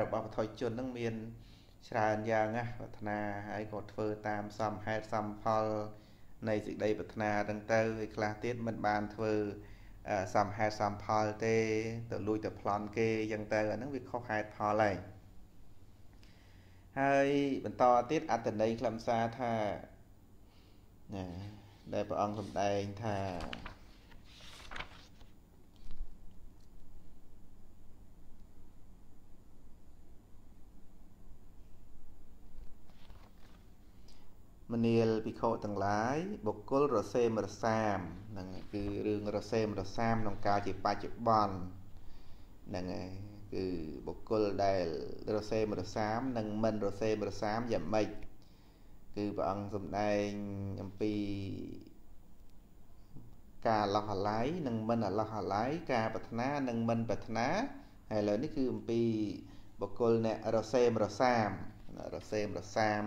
របស់បថុជននឹងមានច្រើនយ៉ាងណាប្រាថ្នាហើយក៏ធ្វើតាមសមហេតុសមផលនៃសេចក្តីប្រាថ្នាហ្នឹងទៅហើយខ្លះទៀតមិនបានធ្វើសមហេតុសមផលទេទៅលួចទៅប្លន់គេអញ្ចឹងទៅអាហ្នឹងវាខុសហេតុផលហើយហើយបន្តទៀតអត្តន័យខ្លឹមសារថាណាដែលព្រះអង្គសម្ដែងថា មនាលភិក្ខុទាំងឡាយបុគ្គលរសេមរសាមហ្នឹងគឺរឿងរសេមរសាមក្នុងការជាបច្ចុប្បន្នហ្នឹងហើយគឺបុគ្គលដែលរសេមរសាម និងមិនរសេមរសាមយ៉ាងម៉េចគឺព្រះអង្គសម្ដែងអំពីការឡោះអាល័យនិងមិនឡោះអាល័យការប្រាថ្នានិងមិនប្រាថ្នាហើយឥឡូវនេះគឺអំពីបុគ្គលអ្នករសេមរសាមរសេមរសាម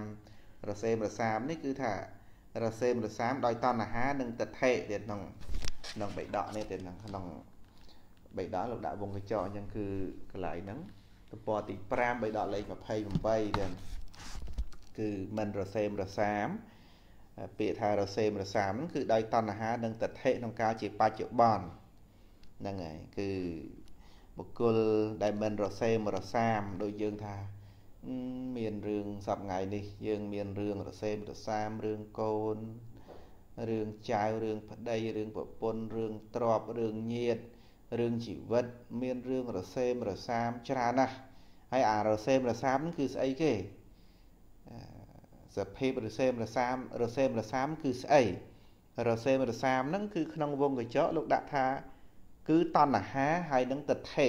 រសេមរសាមនេះគឺថារសេមរសាមដោយតណ្ហានិងតថេទៀតក្នុងក្នុងបៃដកនេះទៀតក្នុងបៃដកលោកដាក់វងកញ្ចក់អញ្ចឹងគឺកន្លែងហ្នឹងទំព័រទី5បៃដកលេខ28ទៀតគឺមិនរសេមរសាមពាក្យថារសេមរសាមហ្នឹងគឺដោយតណ្ហានិងតថេក្នុងការជាបច្ចុប្បន្នហ្នឹងហើយគឺបុគ្គលដែលមិនរសេមរសាមដូចយើងថា មានរឿងសប្ងៃនេះ យើងមានរឿងរសេមរសាមរឿងកូនរឿងចៅរឿងប្តីរឿងប្រពន្ធរឿងទ្រព្យរឿងញាតិរឿងជីវិត មានរឿងរសេមរសាមច្រើនណាស់ហើយអារសេមរសាមគឺស្អីគេសភាពរសេមរសាមរសេមរសាមគឺស្អីរសេមរសាមហ្នឹងគឺក្នុងវងកញ្ចក់លោកដាក់ថាគឺតណ្ហាហើយនឹងទិដ្ឋិ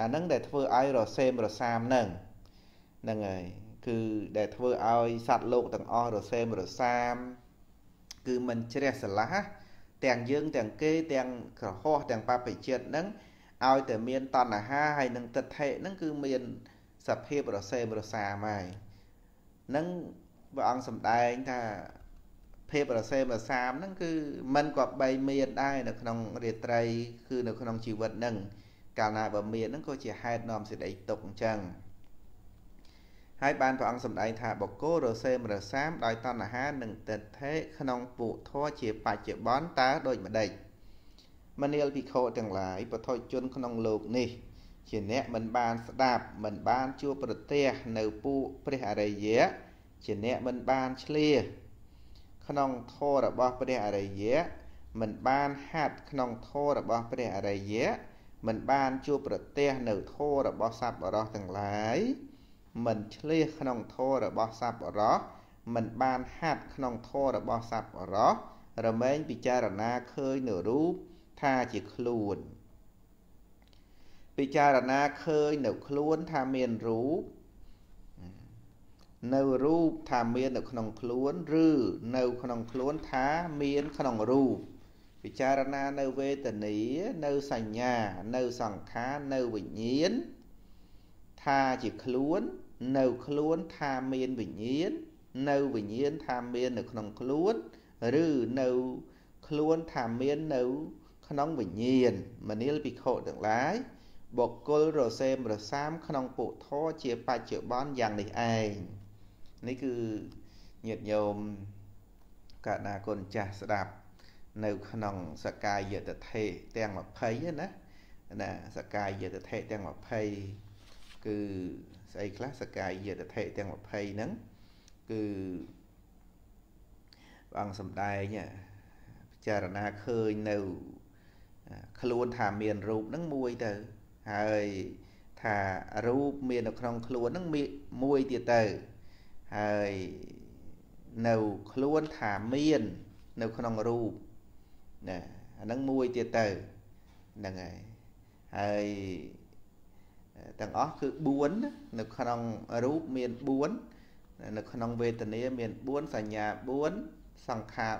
អាហ្នឹងដែលធ្វើឲ្យរសេមរសាមហ្នឹង ហ្នឹងហើយគឺដែលធ្វើឲ្យសត្វលោកទាំងអស់រសេមរសាម គឺមិនជ្រះស្រឡះទាំងយើងទាំងគេទាំងក្រហោះទាំងបព្វជិតហ្នឹងឲ្យតែមានតណ្ហាហើយនឹងទិដ្ឋិហ្នឹងគឺមានសភាពរសេមរសាមហើយនឹងព្រះអង្គសម្ដែងថាភាពរសេមរសាមហ្នឹងគឺមិនក៏បីមានដែរនៅក្នុងរាត្រី គឺនៅក្នុងជីវិតហ្នឹងកាលណាបើមានហ្នឹងក៏ជាហេតុនាំសេចក្តីទុកអញ្ចឹង ហើយបានព្រះអង្គសម្ដែងថាបកគោរសេមរសាមដោយតណ្ហានិងទិដ្ឋិក្នុងពុធរជាបច្ចុប្បន្នតើដូចម្ដេចមនាលភិក្ខុទាំងឡាយពធជនក្នុងលោកនេះ ជាអ្នកមិនបានស្ដាប់មិនបានជួបប្រទះនៅពួកព្រះអរិយៈជាអ្នកមិនបានឆ្លៀសក្នុងធម៌របស់ព្រះអរិយៈមិនបានហាត់ក្នុងធម៌របស់ព្រះអរិយៈមិនបានជួបប្រទះនៅធម៌របស់សត្វបរោះទាំងឡាយ មិនឆ្លៀសក្នុងធម៌របស់សัพបរោះមិនបានហាត់ក្នុងធម៌របស់សัพបរោះរមែងពិចារណាឃើញនៅរូបថាជាខ្លួន ពិចារណាឃើញនៅខ្លួនថាមានរូបនៅរូបថាមាននៅក្នុងខ្លួន ឬនៅក្នុងខ្លួនថាមានក្នុងរូបពិចារណានៅវេទនានៅសញ្ញា នៅសង្ខារនៅវិញ្ញាណ ថាជាខ្លួន នៅខ្លួនថាមានវិញ្ញាណនៅវិញ្ញាណថាមាននៅក្នុងខ្លួន ឬនៅខ្លួនថាមាននៅក្នុងវិញ្ញាណមនាលភិក្ខុទាំងឡាយបុគ្គលរសេមរសាមក្នុងពុទ្ធជាបច្ចុប្បន្នយ៉ាងនេះឯងនេះគឺញាតិញោមកណាគុណចាស់ស្ដាប់ នៅក្នុងសកាយតថេទាំង20ណាណាសកាយតថេទាំង20 គឺស្អីខ្លះសកាយតថេទាំង20ហ្នឹងគឺព្រះអង្គសំដែងពិចារណាឃើញនៅខ្លួនថាមានរូបហ្នឹងមួយទៅហើយថារូបមាននៅក្នុងខ្លួនហ្នឹងមួយទៀតទៅហើយនៅខ្លួនថាមាន នៅក្នុងរូបណាអាហ្នឹងមួយទៀតទៅហ្នឹងហើយហើយ ទាំងអស់គឺ4នៅក្នុងរូបមាន4នៅក្នុងវេទនាមាន4សញ្ញា4សង្ខារ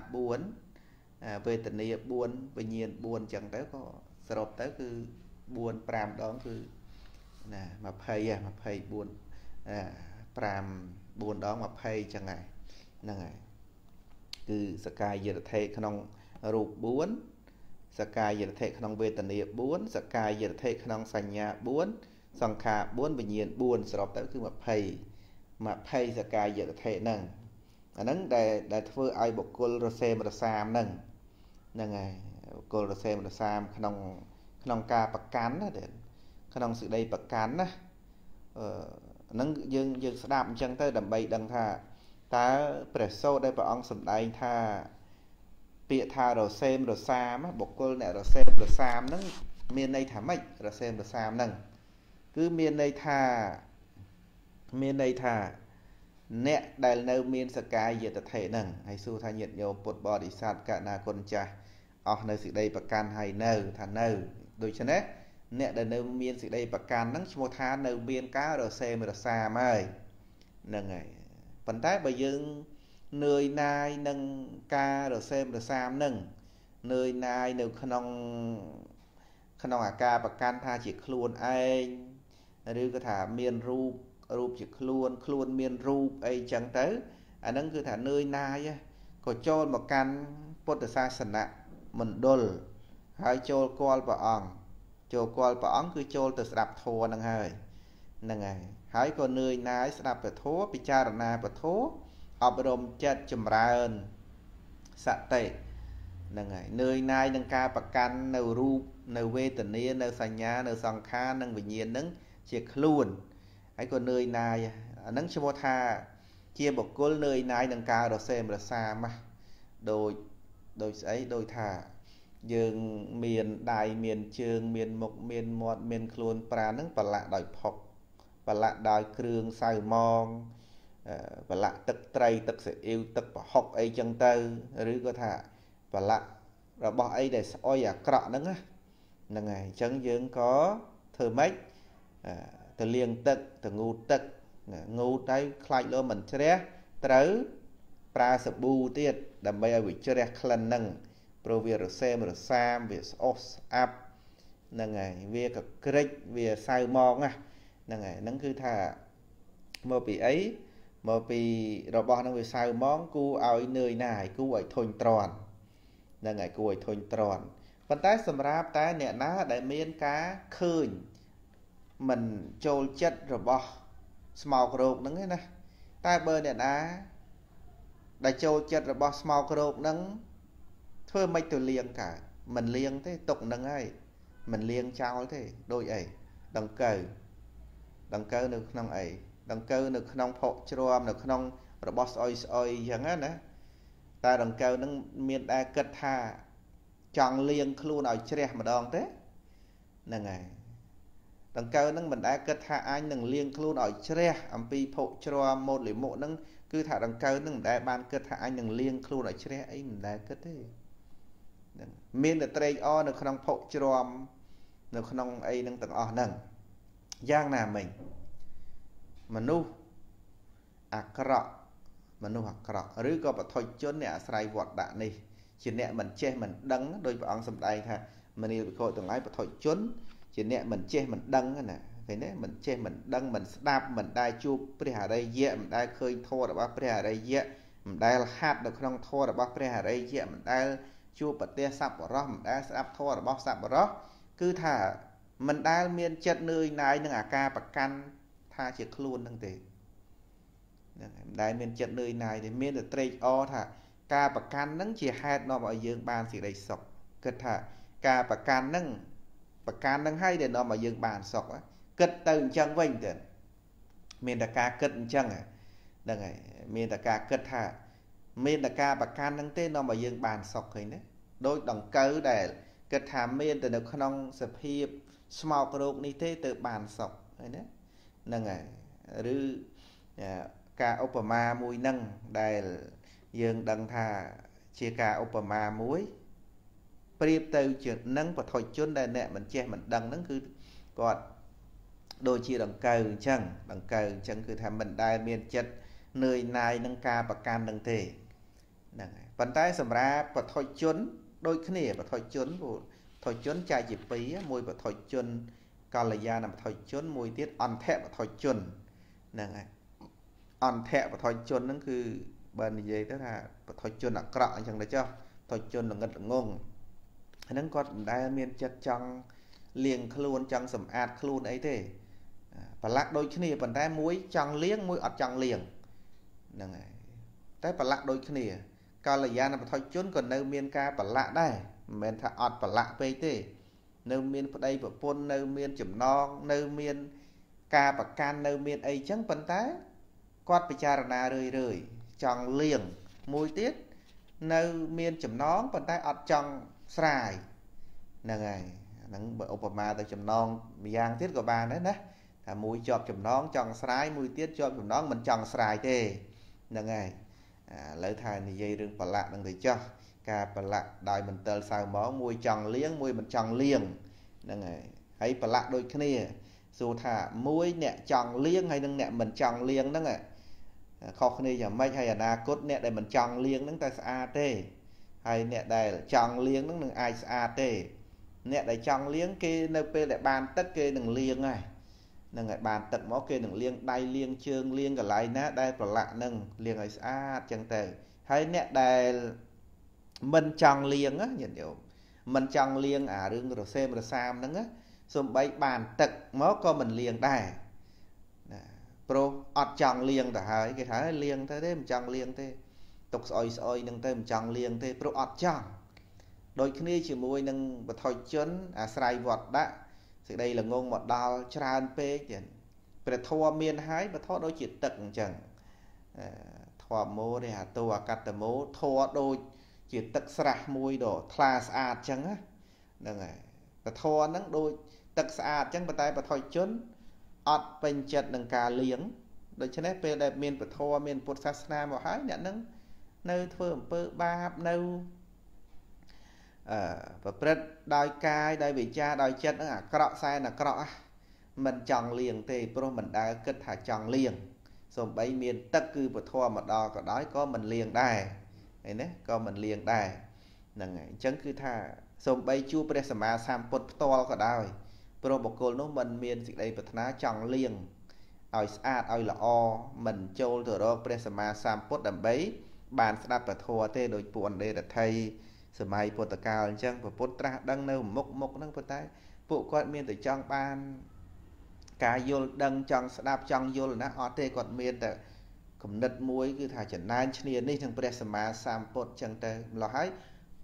4វេទនា4វិញ្ញាណ4អញ្ចឹងទៅក៏សរុបទៅគឺ4 5ដងគឺណា20 24 5 4ដង20អញ្ចឹងហើយហ្នឹងហើយគឺសកាយយរថេក្នុងរូប4សកាយយរថេក្នុងវេទនា4សកាយយរថេក្នុងសញ្ញា4 សង្ខារ4វិញ្ញាណ4សរុបទៅគឺ20 20សកាយតិថិហ្នឹងអាហ្នឹងដែលដែលធ្វើឲ្យបុគ្គលរសេមរសាមហ្នឹងហ្នឹងហើយបុគ្គលរសេមរសាមក្នុងក្នុងការប្រកាន់ណាក្នុងសេចក្តីប្រកាន់ណាអឺហ្នឹងយើងយើងស្ដាប់អញ្ចឹងទៅដើម្បីដឹងថាតើព្រះសូត្រដែលព្រះអង្គសម្ដែងថាពាក្យថារសេមរសាមបុគ្គលអ្នករសេមរសាមហ្នឹងមានន័យថាម៉េចរសេមរសាមហ្នឹង គឺមានន័យថាមានន័យថា អ្នកដែលនៅ មានសកាយតថេហ្នឹងហើយសួរថាញាតិញោមពុទ្ធបរិស័ទកណាគុណចាស់អស់នៅសេចក្តីប្រកាន់ហើយនៅថានៅដូច្នេះអ្នកដែលនៅមានសេចក្តីប្រកាន់ហ្នឹងឈ្មោះថានៅមានការរសេមរសាមហើយហ្នឹងហើយប៉ុន្តែបើយើងនឿយណាយនឹងការរសេមរសាមហ្នឹងនឿយណាយនៅក្នុងក្នុងអាការប្រកាន់ថាជាខ្លួនឯង ឬក៏ថាមានរូបរូបជាខ្លួន ខ្លួនមានរូបអីចឹងទៅអាហ្នឹងគឺថានឿយណាយក៏ចូលមកកាន់ពុទ្ធសាសនៈមណ្ឌលហើយចូលគាល់ព្រះអង្គចូលគាល់ព្រះអង្គគឺចូលទៅស្ដាប់ធម៌ហ្នឹងហើយហ្នឹងហើយហើយក៏នឿយណាយស្ដាប់ពធពិចារណាពធអប់រំចិត្តចម្រើនសតិហ្នឹងហើយនឿយណាយនឹងការប្រកាន់នៅរូបនៅវេទនានៅសញ្ញានៅសង្ខារនិងវិញ្ញាណហ្នឹង ជាខ្លួនហើយក៏នឿយណាយអាហ្នឹងឈ្មោះថា ជាបុគ្គលនឿយណាយនឹងការរសេមរសាមកដូចដូចស្អីដូចថាយើងមានដៃមានជើង មានមុខមានមាត់មានខ្លួនប្រាណហ្នឹងប្រឡាក់ដោយផុកប្រឡាក់ដោយគ្រឿងសៅម៉ងប្រឡាក់ទឹកត្រីទឹកស៊ីអ៊ីវទឹកប្រហុកអីចឹងទៅឬក៏ថាប្រឡាក់របស់អីដែលស្អុយអាក្រក់ហ្នឹងហ្នឹងហើយអញ្ចឹងយើងក៏ធ្វើម៉េច ទៅលាងទឹកទៅងូតទឹកងូតទៅខ្លាច់លោមិនជ្រះត្រូវប្រើសាប៊ូទៀតដើម្បីឲ្យវាជ្រះក្លិនហ្នឹងព្រោះវារសេមរសាមវាស្អុះស្អាប់ហ្នឹងហើយវាកក្រិចវាសៅមកណាហ្នឹងហើយហ្នឹងគឺថាមកពីអីមកពីរបស់ហ្នឹងវាសៅមកគូឲ្យនឿយណាយគូឲ្យធុញទ្រាន់ហ្នឹងហើយគូឲ្យធុញទ្រាន់ប៉ុន្តែសម្រាប់តែអ្នកណាដែលមានការឃើញ មិនចូលចិត្តរបស់ស្មោករោគហ្នឹងឯណាតែបើអ្នកណា ដែលចូលចិត្តរបស់ស្មោករោគហ្នឹងធ្វើមិនទៅលៀងកើតមិនលៀងទេទុកនឹងហើយមិនលៀងចោលទេដូចអីដង្កូវដង្កូវនៅក្នុងអីដង្កូវនៅក្នុងភក់ជ្រាំនៅក្នុងរបស់ស្អុយស្អុយអញ្ចឹងណាតែដង្កូវនឹងមានដែរគិតថាចង់លៀងខ្លួនឲ្យជ្រះម្ដងទេហ្នឹងហើយ ដង្កូវនឹងមិនដែលគិតថាអញនឹងលៀងខ្លួនឲ្យជ្រះអំពីភក់ជ្រាំម៉ូតលិមុខនឹងគឺថាដង្កូវនឹងមិនដែលបានគិតថាអញនឹងលៀងខ្លួនឲ្យជ្រះអីមិនដែលគិតទេហ្នឹងមានតែត្រេកអរនៅក្នុងភក់ជ្រាំនៅក្នុងអីនឹងទាំងអស់ហ្នឹងយ៉ាងណាមិញមនុស្សអាក្រក់មនុស្សអាក្រក់ឬក៏បថុជនអ្នកអាស្រ័យវត្តដាក់នេះជាអ្នកមិនចេះមិនដឹងដោយព្រះអង្គសម្ដែងថាមនីវិកោទាំងឡាយបថុជន ជាអ្នកមិនចេះមិនដឹងណាឃើញទេមិនចេះមិនដឹងមិនស្ដាប់មិនដែលជួបព្រះអរិយៈមិនដែលឃើញធម៌របស់ព្រះអរិយៈមិនដែលហាត់នៅក្នុងធម៌របស់ព្រះអរិយៈមិនដែលជួបប្រទេសសប្បុរសមិនដែលស្ដាប់ធម៌របស់សប្បុរសគឺថាមិនដែលមានចិត្តនឿយណាយនឹងអាការប្រកាន់ថាជាខ្លួននឹងទេហ្នឹងហើយមិនដែលមានចិត្តនឿយណាយទេមានតែត្រេកអរថាការប្រកាន់នឹងជាហេតុនាំឲ្យយើងបានសេចក្តីសុខគិតថាការប្រកាន់នឹង ប្រកាន់នឹងហើយដែលនាំឲ្យយើងបានសុខគិតទៅអញ្ចឹងវិញទៅមានតែការគិតអញ្ចឹងហ្នឹងហើយមានតែការគិតថាមានតែការប្រកាន់នឹងទេនាំឲ្យយើងបានសុខឃើញទេដោយដង្កូវដែលគិតថាមានតែនៅក្នុងសភាពស្មោករោគនេះទេទៅបានសុខឃើញទេហ្នឹងហើយឬការឧបមាមួយហ្នឹងដែលយើងដឹងថាជាការឧបមាមួយ ប្រៀបទៅជានឹងបថុជនដែលអ្នកមិនចេះមិនដឹងហ្នឹងគឺគាត់ដូចជាដង្កូវអញ្ចឹងដង្កូវអញ្ចឹងគឺថាមិនដែលមានចិត្តនឿយណាយនឹងការប្រកាន់នឹងទេហ្នឹងហើយប៉ុន្តែសម្រាប់បថុជនដូចគ្នាបថុជនបថុជនចែកជាពីរមួយបថុជនកល្យាណបថុជន មួយទៀតអន្តៈបថុជនហ្នឹងហើយអន្តៈបថុជនហ្នឹងគឺបើនិយាយទៅថាបថុជនអាក្រក់អញ្ចឹងទៅចុះបថុជនល្ងិតល្ងង ហ្នឹងគាត់មិនដែលមានចិត្តចង់លៀងខ្លួនចង់សម្អាតខ្លួនអីទេប្រឡាក់ដូចគ្នាប៉ុន្តែមួយចង់លៀងមួយអត់ចង់លៀងហ្នឹងហើយតែប្រឡាក់ដូចគ្នាកល្យាណបថុជនក៏នៅមានការប្រឡាក់ដែរមិនមែនថាអត់ប្រឡាក់ពេកទេ នៅមានប្តីប្រពន្ធនៅមានចំណងនៅមានការប្រកាន់នៅមានអីចឹងប៉ុន្តែគាត់ពិចារណារឿយរឿយចង់លៀងមួយទៀតនៅមានចំណងប៉ុន្តែអត់ចង់ ស្រាយហ្នឹងហើយហ្នឹងបើឧបមាទៅចំណងម្យ៉ាងទៀតក៏បានដែរណាថាមួយជាប់ចំណងចង់ស្រាយមួយទៀតជាប់ចំណងមិនចង់ស្រាយទេហ្នឹងហើយឥឡូវថានិយាយរឿងប្រឡាក់នឹងទៅចោះការប្រឡាក់ដោយមន្ទិលសៅហ្មងមួយចង់លៀងមួយមិនចង់លៀងហ្នឹងហើយហើយប្រឡាក់ដូចគ្នាសួរថាមួយអ្នកចង់លៀងហើយនឹងអ្នកមិនចង់លៀងហ្នឹងខុសគ្នាយ៉ាងម៉េចហើយអនាគតអ្នកដែលមិនចង់លៀងហ្នឹងតែស្អាតទេ ហើយអ្នកដែលចង់លៀងហ្នឹងនឹងអាចស្អាតទេ អ្នកដែលចង់លៀងគេនៅពេលដែលបានទឹកគេនឹងលៀងហើយនឹងឲ្យបានទឹកមកគេនឹងលាងដៃលាងជើងលាងកន្លែងណាដែលប្រឡាក់នឹងលាងឲ្យស្អាតចឹងទៅហើយអ្នកដែលមិនចង់លាងញាតិញោមមិនចង់លាងអារឿងរសេមរសាមហ្នឹងសំបីបានទឹកមកក៏មិនលាងដែរណាព្រោះអត់ចង់លាងទៅហើយគេថាលាងទៅទេមិនចង់លាងទេ ទុកស្អុយស្អុយហ្នឹងទៅមិនចង់លាងទេព្រោះអត់ចង់ដូចគ្នាជាមួយនឹងបថុជន អាស្រ័យវត្តដាក់សេចក្តីល្ងងមកដល់ច្រើនពេកទៀតព្រះធម៌មានហើយបធម៌ដូចជាទឹកអញ្ចឹងធម៌មោរិហតោអកតមោធម៌ដូចជាទឹកស្រះមួយដ៏ថ្លាស្អាតអញ្ចឹងហ្នឹងហើយបធម៌ហ្នឹងដូចទឹកស្អាតអញ្ចឹងប៉ុន្តែបថុជនអត់ពេញចិត្តនឹងការលៀងដូច្នេះពេលដែលមានពធមានពុទ្ធសាសនាមកហើយអ្នកនឹង នៅធ្វើអំពើបាបនៅអឺប្រព្រឹត្តដោយកាយដោយវិចារដោយចិត្តនឹងអាក្រក់សែនអាក្រក់មិនចង់លៀងទេព្រោះមិនដែលគិតថាចង់លៀងសំបីមានទឹកគឺពធមកដល់ក៏ដោយក៏មិនលៀងដែរឃើញទេក៏មិនលៀងដែរហ្នឹងហើយអញ្ចឹងគឺថាសំបីជួបព្រះសម្មាសម្ពុទ្ធផ្ទាល់ក៏ដោយព្រោះបុគ្គលនោះមិនមានសេចក្តីប្រាថ្នាចង់លៀងឲ្យស្អាតឲ្យល្អមិនចូលទៅរកព្រះសម្មាសម្ពុទ្ធដើម្បី បានស្ដាប់ពធទេដោយពួកអន្តេរដ្ឋីសម័យពុទ្ធកាលអញ្ចឹងពពុទ្ធត្រាស់ដឹងនៅមុខមុខហ្នឹងប៉ុន្តែ ពួកគាត់មានតែចង់បាន ការយល់ដឹងចង់ស្ដាប់ចង់យល់ណាអត់ទេគាត់មានតែគំនិតមួយគឺថាចំណានឈ្នានេះទាំងព្រះសម្មាសម្ពុទ្ធអញ្ចឹងទៅម្ល៉េះហើយ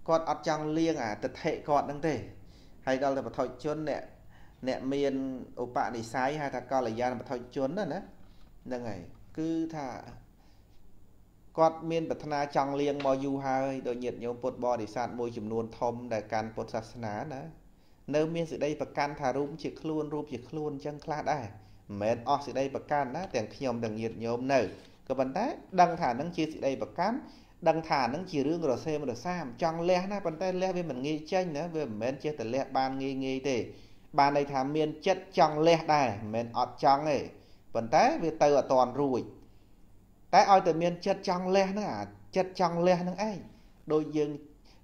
គាត់អត់ចង់លៀងអាទិដ្ឋិគាត់ហ្នឹងទេហើយដល់តែបថុជនអ្នកអ្នកមានឧបនិស្ស័យហៅថាកល្យានបថុជនណាណាហ្នឹងហើយគឺថា គាត់មានប្រាថ្នាចង់លៀងមកយូរហើយដោយញាតិញោមពុទ្ធបរិស័ទមួយចំនួនធំដែលកាន់ពុទ្ធសាសនាណានៅមានសេចក្តីប្រកាន់ថារូបជាខ្លួនរូបជាខ្លួនអញ្ចឹងខ្លះដែរមិនមែនអស់សេចក្តីប្រកាន់ណាទាំងខ្ញុំទាំងញាតិញោមនៅក៏ប៉ុន្តែដឹងថានឹងជាសេចក្តីប្រកាន់ដឹងថានឹងជារឿងរសេមរសាមចង់លះណាប៉ុន្តែលះវាមិនងាយចេញណាវាមិនមែនចេះតែលះបានងាយងាយទេបានន័យថាមានចិត្តចង់លះដែរមិនមែនអត់ចង់ទេប៉ុន្តែវាទៅអត់តាន់រួច តែឲ្យតែមានចិត្តចង់លះហ្នឹងអាចិត្តចង់លះហ្នឹងឯងដូចយើង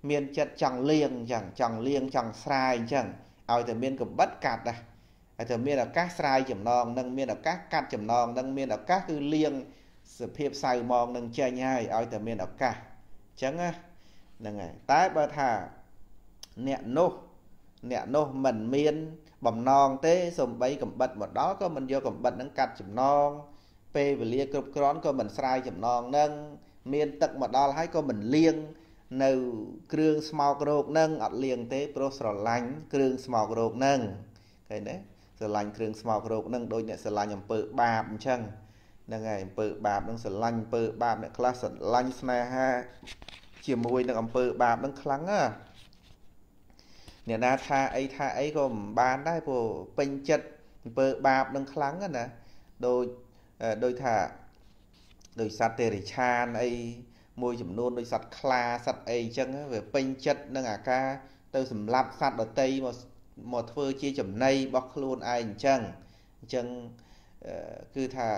មានចិត្តចង់លៀងអញ្ចឹងចង់លៀងចង់ស្រាយអញ្ចឹងឲ្យតែមានកំបិតកាត់ដែរហើយតែមានឱកាសស្រាយចំណងនឹងមានឱកាសកាត់ចំណងនឹងមានឱកាសគឺលៀងសភាពសៅមងនឹងចេញហើយឲ្យតែមានឱកាសអញ្ចឹងណាហ្នឹងហើយតែបើថាអ្នកនោះអ្នកនោះមិនមានបំណងទេសំបីកំបិតមកដល់ក៏មិនយកកំបិតនឹងកាត់ចំណង ពេលវេលាគ្រប់គ្រាន់ក៏មិនស្រាយចំណងនឹងមានទឹកមកដល់ហើយក៏មិនលាងនៅគ្រឿងស្មោករោគនឹងអត់លាងទេព្រោះស្រឡាញ់គ្រឿងស្មោករោគនឹងឃើញទេស្រឡាញ់គ្រឿងស្មោករោគនឹងដូចអ្នកស្រឡាញ់អំពើបាបអញ្ចឹងហ្នឹងហើយអំពើបាបនឹងស្រឡាញ់អំពើបាបអ្នកខ្លះស្រឡាញ់ស្នេហាជាមួយនឹងអំពើបាបនឹងខ្លាំងណាអ្នកណាថាអីថាអីក៏មិនបានដែរព្រោះពេញចិត្តអំពើបាបនឹងខ្លាំងណាដូច ដូចថាដូចសត្វទេរិឆានអីមួយចំនួនដូចសត្វខ្លាសត្វអីអញ្ចឹងវាពេញចិត្តនឹងអាការទៅសម្លាប់សត្វដតីមកមកធ្វើជាចំណីរបស់ខ្លួនឯងអញ្ចឹងអញ្ចឹងគឺថា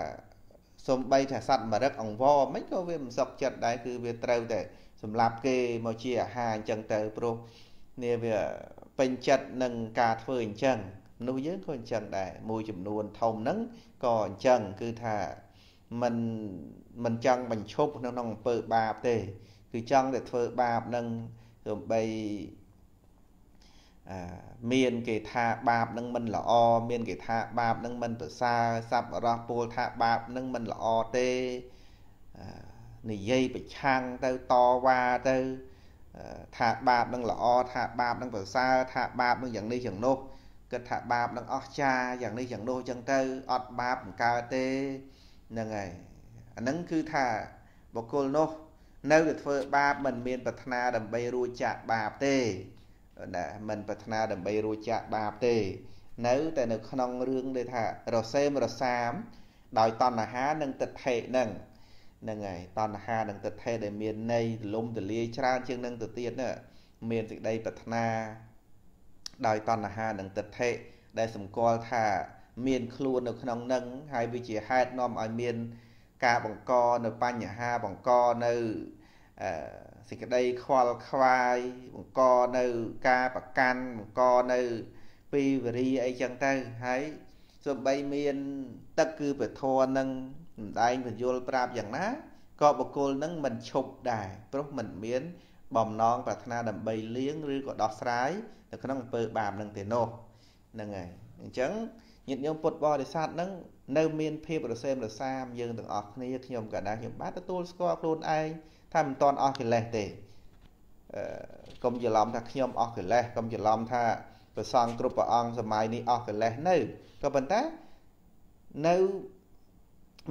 សំបីថាសត្វមរឹកអង្វរមិនក៏វាមិនសុខចិត្តដែរគឺវាត្រូវតែសម្លាប់គេមកជាអាហារអញ្ចឹងទៅព្រោះនេះវាពេញចិត្តនឹងការធ្វើអញ្ចឹង មនុស្សយើងក៏អញ្ចឹងដែរមួយចំនួនធំហ្នឹងក៏អញ្ចឹងគឺថាមិនមិនចង់បញ្ឈប់ក្នុងក្នុងអំពើបាបទេ គឺចង់តែធ្វើបាបនឹងសំបីមានគេថាបាបនឹងមិនល្អមានគេថាបាបនឹងមិនប្រសើរសัพរោះពោលថាបាបនឹងមិនល្អទេនិយាយប្រឆាំងទៅតវ៉ាទៅថាបាបនឹងល្អថាបាបនឹងប្រសើរថាបាបនឹងយ៉ាងនេះយ៉ាងនោះ គិតថាបាបនឹងអស្ចារ្យយ៉ាងនេះយ៉ាងនោះចឹងទៅអត់បាបបង្កើតទេហ្នឹងហើយអាហ្នឹងគឺថាបុគ្គលនោះនៅតែធ្វើបាបមិនមានប្រាថ្នាដើម្បីរួចចាកបាបទេណាមិនប្រាថ្នាដើម្បីរួចចាកបាបទេ នៅតែនៅក្នុងរឿងដែលថារសេមរសាម ដោយតណ្ហានិងទិដ្ឋិនឹងហ្នឹងហើយតណ្ហានិងទិដ្ឋិដែលមានន័យទលំទលាយច្រើនជាងនឹងទៅទៀតណាមានសេចក្តីប្រាថ្នា ដោយតណ្ហានិងទិដ្ឋិដែលសម្គាល់ថាមានខ្លួននៅក្នុងនឹងហើយវាជាហេតុនាំឲ្យមានការបង្កនៅបញ្ហាបង្កនៅសេចក្តីខ្វល់ខ្វាយបង្កនៅការប្រកាន់បង្កនៅពីវរីអីចឹងទៅហើយសូម្បីមានទឹកគឺពធនឹងម្ដែងបញ្យលប្រាប់យ៉ាងណាក៏បកគលនឹងមិនឈប់ដែរព្រោះមិនមាន បំណងប្រាថ្នាដើម្បីលៀងឬក៏ដោះស្រាយនៅក្នុងអំពើបាបនឹងទេនោះហ្នឹងហើយអញ្ចឹងញាតិញោមពុទ្ធបរិស័ទនឹងនៅមានភាពរសេមរសាមយើងទាំងអស់គ្នាខ្ញុំក៏ដែរខ្ញុំបានទទួលស្គាល់ខ្លួនឯងថាមិនតាន់អស់កិលេសទេអឺកុំច្រឡំថាខ្ញុំអស់កិលេសកុំច្រឡំថាព្រះសង្ឃគ្រប់ព្រះអង្គសម័យនេះអស់កិលេសនៅក៏ប៉ុន្តែនៅ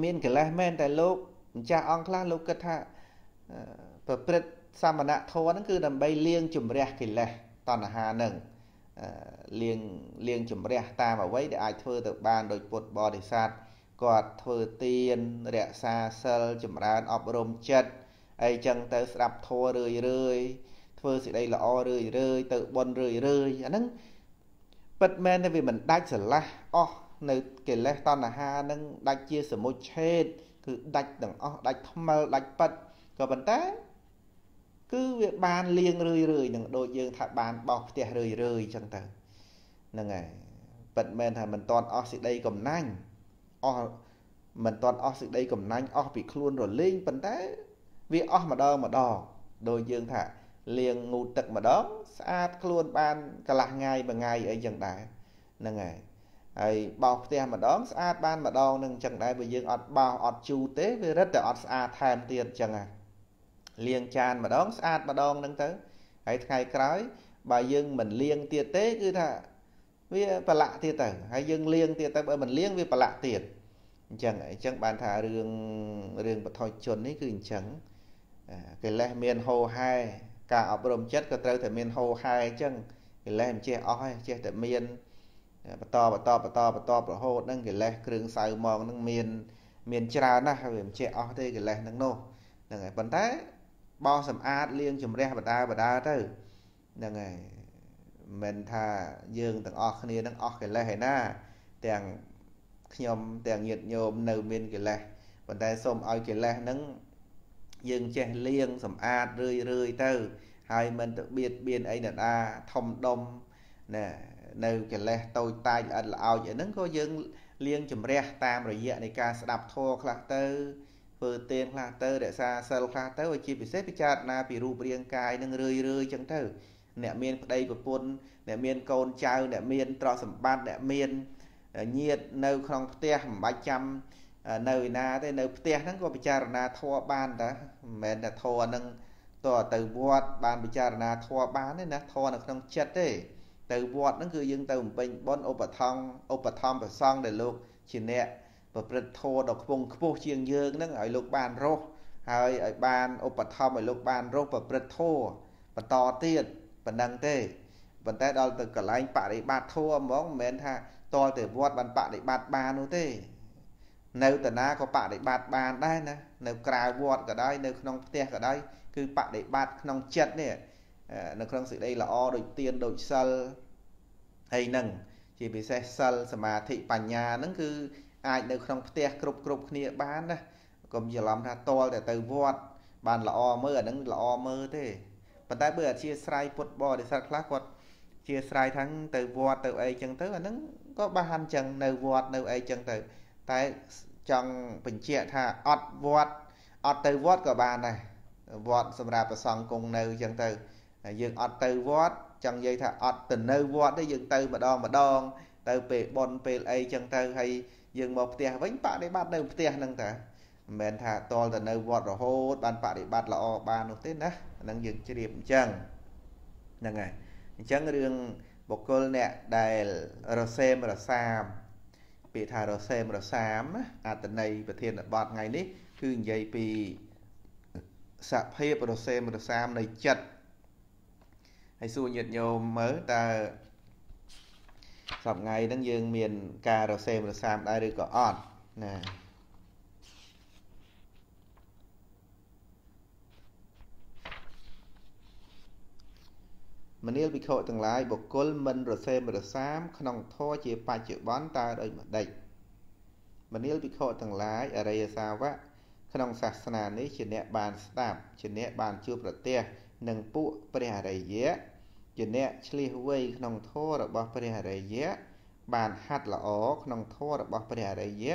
មានកិលេសមែនតែលោកម្ចាស់អង្គខ្លះលោកគិតថាប្រព្រឹត្ត សមណធម៌ហ្នឹងគឺដើម្បីលាងជំរះកិលេសតណ្ហានឹងលាងលាងជំរះតាមអ្វីដែលអាចធ្វើទៅបានដោយពុទ្ធបរិស័ទគាត់ធ្វើទានរក្សាសិលចម្រើនអប់រំចិត្តអីចឹងទៅស្ដាប់ធម៌រឿយរឿយធ្វើសេចក្តីល្អរឿយរឿយទៅបន់រឿយរឿយអាហ្នឹងពិតមែនតែវាមិនដាច់ស្រឡះអស់នៅកិលេសតណ្ហានឹងដាច់ជាសមុច្ឆេតគឺដាច់ទាំងអស់ដាច់ថ្មិលដាច់ប៉ិតក៏ប៉ុន្តែ គឺវាបានលៀងរឿយរឿយនឹងដូចយើងថាបានបោសផ្ទះរឿយរឿយចឹងទៅហ្នឹងហើយពិតមែនថាមិនតន់អស់សេចក្តីកំណាញ់អស់មិនតន់អស់សេចក្តីកំណាញ់អស់ពីខ្លួនរលែងប៉ុន្តែវាអស់ម្ដងម្ដងដោយយើងថាលាងងូតទឹកម្ដងស្អាតខ្លួនបានកន្លះថ្ងៃមួយថ្ងៃអីចឹងដែរហ្នឹងហើយហើយបោសផ្ទះម្ដងស្អាតបានម្ដងនឹងចឹងដែរបើយើងអត់បោសអត់ជូរទេវារឹតតែអត់ស្អាតថែមទៀតចឹងហ่ะ លាងចានម្ដងស្អាតម្ដងនឹងទៅហើយថ្ងៃក្រោយបើយើងមិនលាងទៀតទេគឺថាវាប្រឡាក់ទៀតទៅហើយយើងលាងទៀតទៅបើមិនលាងវាប្រឡាក់ទៀតអញ្ចឹងអញ្ចឹងបានថារឿងរឿងបថុជននេះគឺអញ្ចឹងកិលេសមានហោហែការអប់រំចិត្តក៏ត្រូវតែមានហោហែអញ្ចឹងកិលេសមិនចេះអស់ទេចេះតែមានបន្តបន្តបន្តបន្តរហូតហ្នឹងកិលេសគ្រឿងសៅមកហ្នឹងមាន មានច្រើនណាស់ហើយវាមិនចេះអស់ទេកិលេសហ្នឹងនោះហ្នឹងហើយប៉ុន្តែ បោសសម្អាតលាងជំរះបដាបដាទៅហ្នឹងហើយមិនថាយើងទាំងអស់គ្នានឹងអស់កិលេសឯណា ទាំងខ្ញុំទាំងញាតិញោមនៅមានកិលេសប៉ុន្តែសូមឲ្យកិលេសហ្នឹងយើងចេះលាងសម្អាតរឿយរឿយទៅ ហើយមិនទៅបៀតបៀនអីណាធំដុំណានៅកិលេសតូចតាចល្អិតល្អោចអីហ្នឹងក៏យើងលាងជំរះតាមរយៈនៃការស្ដាប់ធម៌ខ្លះទៅ ធ្វើទានខ្លះទៅរក្សាសិលខ្លះទៅឲ្យជាពិសេសពិចារណាពីរូបរាងកាយនឹងរឿយរឿយចឹងទៅអ្នកមានប្តីប្រពន្ធអ្នកមានកូនចៅអ្នកមានទ្រព្យសម្បត្តិអ្នកមានញាតិនៅក្នុងផ្ទះមិនបាច់ចាំនៅឯណាទេនៅផ្ទះហ្នឹងក៏ពិចារណាធម៌បានតាមិនមែនតែធម៌ហ្នឹងតើទៅវត្តបានពិចារណាធម៌បានទេណាធម៌នៅក្នុងចិត្តទេទៅវត្តហ្នឹងគឺយើងទៅបំពេញបុណ្យឧបត្ថម្ភឧបត្ថម្ភប្រសង់ដែលលោកជាអ្នក ប្រព្រឹត្តធម៌ដ៏ខ្ពង់ខ្ពស់ជាងយើងហ្នឹងឲ្យលោកបានរស់ហើយឲ្យបានឧបត្ថម្ភឲ្យលោកបានរស់ប្រព្រឹត្តធម៌បន្តទៀតប៉ុណ្ណឹងទេប៉ុន្តែដល់ទៅកន្លែងបរិបត្តិធម៌ហ្មងមិនមែនថាតលទៅវត្តបានបដិបត្តិបាននោះទេនៅតាណាក៏បដិបត្តិបានដែរណានៅក្រៅវត្តក៏ដោយនៅក្នុងផ្ទះក៏ដោយគឺបដិបត្តិក្នុងចិត្តនេះនៅក្នុងសេចក្តីល្អដូចទៀនដូចសិលហើយនឹងជាពិសេសសិលសមាធិបញ្ញាហ្នឹងគឺ អាចនៅក្នុងផ្ទះគ្រប់គ្រប់គ្នាបានណាកុំច្រឡំថាតលតែទៅវត្តបានល្អមើលអាហ្នឹងល្អមើលទេប៉ុន្តែបើអធិស្ស្រ័យពុទ្ធបរិស័ទខ្លះគាត់ជាស្រ័យថាងទៅវត្តទៅអីចឹងទៅអាហ្នឹងក៏បានចឹងនៅវត្តនៅអីចឹងទៅ តែចង់បញ្ជាក់ថាអត់វត្តអត់ទៅវត្តក៏បានដែរវត្តសម្រាប់ប្រសង់គង់នៅចឹងទៅយើងអត់ទៅវត្តចង់និយាយថាអត់ទៅនៅវត្តទេយើងទៅម្ដងម្ដង ទៅពេលបន់ពេលអីចឹងទៅហើយ យើងមកផ្ទះវិញបដិបត្តិនៅផ្ទះហ្នឹងតាមិនមែនថាតលទៅនៅវត្តរហូតបានបដិបត្តិល្អបាននោះទេណាហ្នឹងយើងជ្រាបអញ្ចឹងហ្នឹងហើយអញ្ចឹងរឿងបុគ្គលអ្នកដែលរសេមរសាមពាក្យថារសេមរសាមអត្តន័យប្រធានបទថ្ងៃនេះគឺនិយាយពីសភាពរសេមរសាមនៃចិត្តហើយសួរញាតិញោមមើលតើ សប្ងៃហ្នឹងយើងមានការរសេមរសាមដែរឬក៏អត់ណាមនាលវិខទាំងឡាយបុគ្គលមិនរសេមរសាម ក្នុងធម៌ជាបច្ចុប្បន្នតើដោយម្ដេចមនាលវិខទាំងឡាយអរិយសាវកក្នុងសាសនានេះជាអ្នកបានស្ដាប់ជាអ្នកបានជួបប្រទះនឹងពួកព្រះអរិយៈ ជាអ្នកឆ្លៀសវៃក្នុងធម៌របស់ព្រះអរិយៈបានហាត់ល្អក្នុងធម៌របស់ព្រះអរិយៈ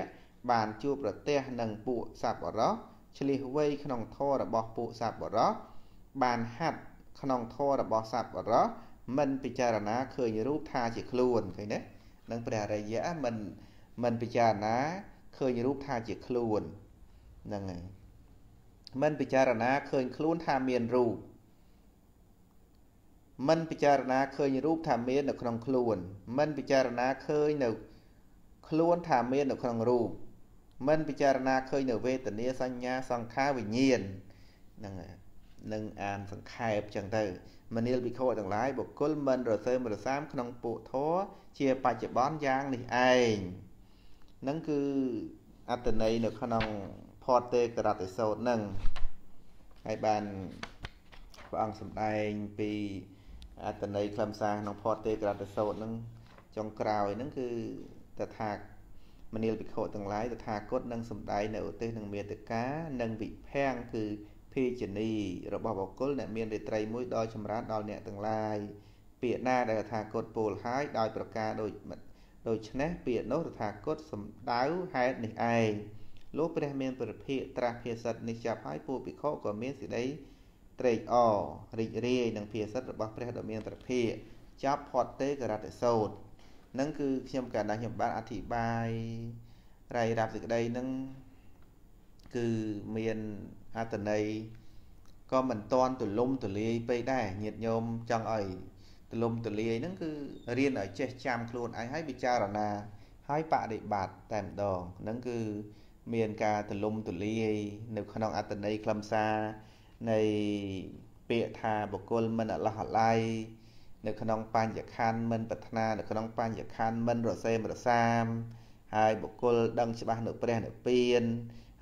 បានជួបប្រទះនឹងពួកសัพបរោះឆ្លៀសវៃក្នុងធម៌របស់ពួកសัพបរោះបានហាត់ក្នុងធម៌របស់សัพបរោះមិនពិចារណាឃើញរូបថាជាខ្លួនឃើញទេនឹងព្រះអរិយៈមិនមិនពិចារណាឃើញរូបថាជាខ្លួនហ្នឹងហើយមិនពិចារណាឃើញខ្លួនថាមានរូប មិនពិចារណាឃើញរូបថាមាននៅក្នុងខ្លួន មិនពិចារណាឃើញនៅខ្លួនថាមាននៅក្នុងរូបមិនពិចារណាឃើញនៅវេទនាសញ្ញាសង្ខារវិញ្ញាណហ្នឹងនឹងអានសង្ខេបចឹងទៅមនាលវិខទាំងឡាយបុគ្គលមិនរសើមរសាមក្នុងពួកធរជាបច្ចុប្បន្នយ៉ាងនេះឯងនឹងគឺអត្តន័យនៅក្នុងផតទេករតិសោតនឹងហើយបានព្រះអង្គសម្ដែងពី អត្តន័យខ្លឹមសារក្នុងផតទេករតិសោតនឹងចុងក្រោយនឹងគឺតថាមនាលភិក្ខុទាំងឡាយតថាគតនឹងសម្ដែងនៅឧទេសនឹងមេតកានិងវិភាំងគឺភេជនីរបស់បុគ្គលអ្នកមានរាត្រីមួយដល់ចម្រើនដល់អ្នកទាំងឡាយពាក្យណាដែលថាគតពោលហើយដោយប្រការដូចដូច្នេះពាក្យនោះតថាគតសំដៅហេតុនេះឯងលោកព្រះមានប្រភិកត្រាស់ភាសិតនេះចាប់ហើយពួកភិក្ខុក៏មានសេចក្តី ត្រេកអររីករាយនឹងភាសិតរបស់ព្រះដ៏មានប្រភិកចាប់ផតទេករតសោតនឹងគឺខ្ញុំកាលណាខ្ញុំបានអធិប្បាយរៃរាប់សេចក្តីនឹងគឺមានអត្តន័យក៏មិនតាន់ទលំទលាយពេកដែរញាតិញោមចង់ឲ្យទលំទលាយហ្នឹងគឺរៀនឲ្យចេះចាំខ្លួនឯងឲ្យពិចារណាហើយបដិបត្តិតែម្ដងហ្នឹងគឺមានការទលំទលាយនៅក្នុងអត្តន័យខ្លឹមសារ នៃពាក្យថាបុគ្គលមិនអឡោះអាល័យនៅក្នុងបញ្ញខណ្ឌមិនប្រាថ្នានៅក្នុងបញ្ញខណ្ឌមិនរសេមរសាម ហើយបុគ្គលដឹងច្បាស់នៅព្រះនិព្វាន